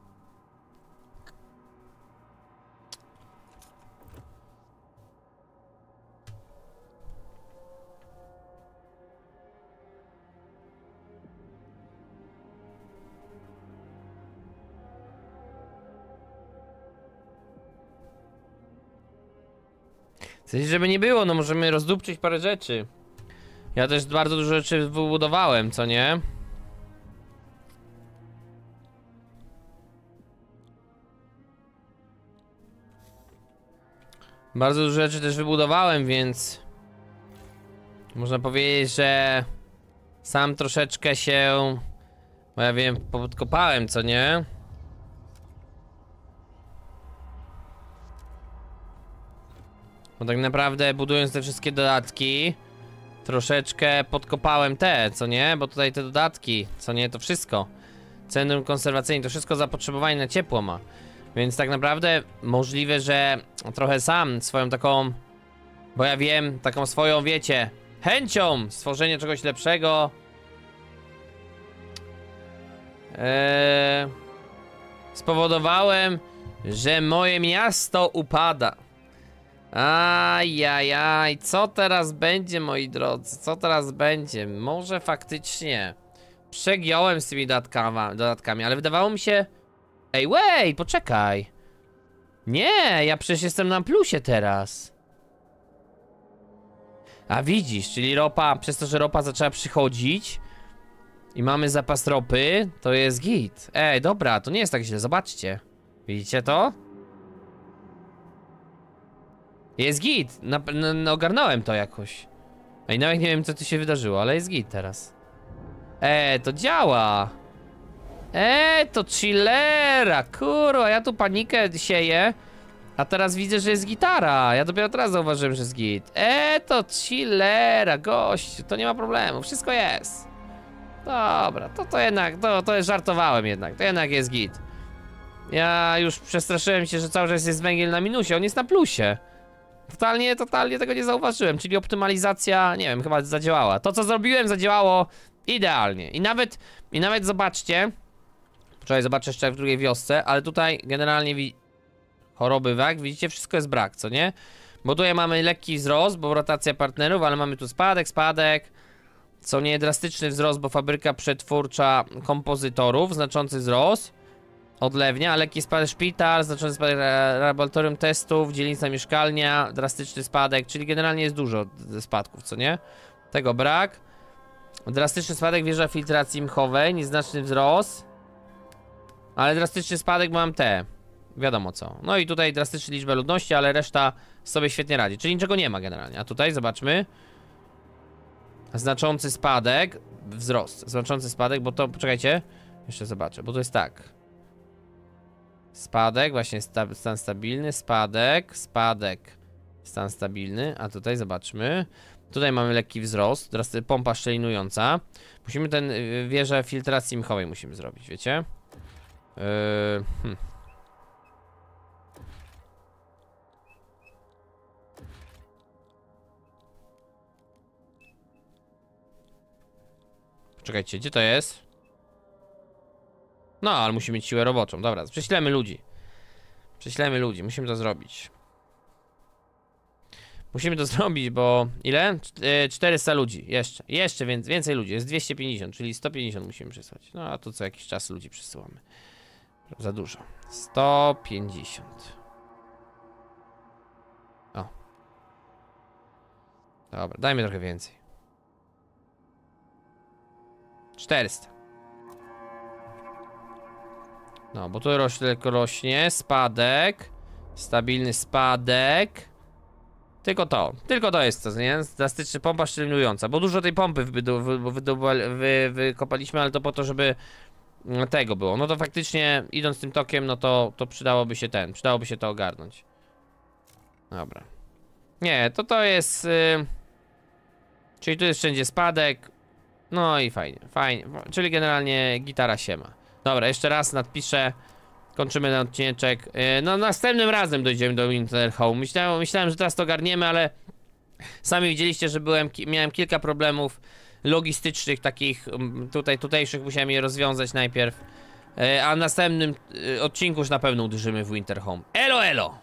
W sensie, żeby nie było, no możemy rozdupczyć parę rzeczy. Ja też bardzo dużo rzeczy wybudowałem, co nie? Bardzo dużo rzeczy też wybudowałem, więc... Można powiedzieć, że... Sam troszeczkę się... Bo ja wiem, podkopałem, co nie? Tak naprawdę budując te wszystkie dodatki Troszeczkę podkopałem te, co nie? Bo tutaj te dodatki, co nie? To wszystko Centrum konserwacyjne, to wszystko zapotrzebowanie na ciepło ma Więc tak naprawdę możliwe, że trochę sam swoją taką Bo ja wiem, taką swoją, wiecie Chęcią stworzenia czegoś lepszego eee, Spowodowałem, że moje miasto upada Ajajaj, co teraz będzie, moi drodzy? Co teraz będzie? Może faktycznie przegiąłem z tymi dodatkami, dodatkami, ale wydawało mi się... Ej, wej, poczekaj. Nie, ja przecież jestem na plusie teraz. A widzisz, czyli ropa, przez to, że ropa zaczęła przychodzić i mamy zapas ropy, to jest git. Ej, dobra, to nie jest tak źle, zobaczcie. Widzicie to? Jest git! Na, na, na, ogarnąłem to jakoś. Ej, nawet nie wiem co tu się wydarzyło, ale jest git teraz. E, to działa! E, to chillera! Kurwa, ja tu panikę sieję. A teraz widzę, że jest gitara. Ja dopiero teraz zauważyłem, że jest git. E, to chillera, gość. To nie ma problemu, wszystko jest. Dobra, to to jednak, to, to żartowałem jednak. To jednak jest git. Ja już przestraszyłem się, że cały czas jest węgiel na minusie, on jest na plusie. Totalnie, totalnie tego nie zauważyłem, czyli optymalizacja, nie wiem, chyba zadziałała. To, co zrobiłem, zadziałało idealnie. I nawet, i nawet zobaczcie, wczoraj zobaczę jeszcze w drugiej wiosce, ale tutaj generalnie wi choroby wak, widzicie, wszystko jest brak, co nie? Bo tutaj mamy lekki wzrost, bo rotacja partnerów, ale mamy tu spadek, spadek, co nie drastyczny wzrost, bo fabryka przetwórcza kompozytorów, znaczący wzrost. Odlewnia, lekki spadek szpital, znaczony spadek laboratorium testów, dzielnica mieszkalnia, drastyczny spadek, czyli generalnie jest dużo spadków, co nie? Tego brak. Drastyczny spadek wieża filtracji mchowej, nieznaczny wzrost. Ale drastyczny spadek mam te. Wiadomo co. No i tutaj drastyczna liczba ludności, ale reszta sobie świetnie radzi. Czyli niczego nie ma generalnie. A tutaj zobaczmy. Znaczący spadek. Wzrost. Znaczący spadek, bo to, poczekajcie. Jeszcze zobaczę, bo to jest tak. Spadek, właśnie sta stan stabilny, spadek, spadek, stan stabilny, a tutaj zobaczmy. Tutaj mamy lekki wzrost, teraz pompa szczelinująca. Musimy ten y, wieżę filtracji mchowej musimy zrobić, wiecie? Yy, hmm. Czekajcie, gdzie to jest? No, ale musimy mieć siłę roboczą. Dobra, prześlemy ludzi. Prześlemy ludzi, musimy to zrobić. Musimy to zrobić, bo ile? Czt- e, 400 ludzi, jeszcze, jeszcze więcej ludzi, jest 250, czyli 150 musimy przysłać. No a tu co jakiś czas ludzi przysyłamy. Za dużo. 150. O. Dobra, dajmy trochę więcej. 400. No, bo tu rośnie, tylko rośnie, spadek, stabilny spadek. Tylko to, tylko to jest to, nie? Elastyczna pompa szczelnująca, bo dużo tej pompy wykopaliśmy, ale to po to, żeby mm, tego było. No to faktycznie, idąc tym tokiem, no to, to przydałoby się ten, przydałoby się to ogarnąć. Dobra. Nie, to to jest... Y... Czyli tu jest wszędzie spadek. No i fajnie, fajnie. Czyli generalnie gitara siema. Dobra, jeszcze raz nadpiszę. Kończymy ten odcineczek. Yy, No następnym razem dojdziemy do Winter Home. Myślałem, myślałem, że teraz to ogarniemy, ale sami widzieliście, że byłem, miałem kilka problemów logistycznych, takich tutaj tutejszych musiałem je rozwiązać najpierw. Yy, A w następnym yy, odcinku już na pewno uderzymy w Winter Home. Elo, elo!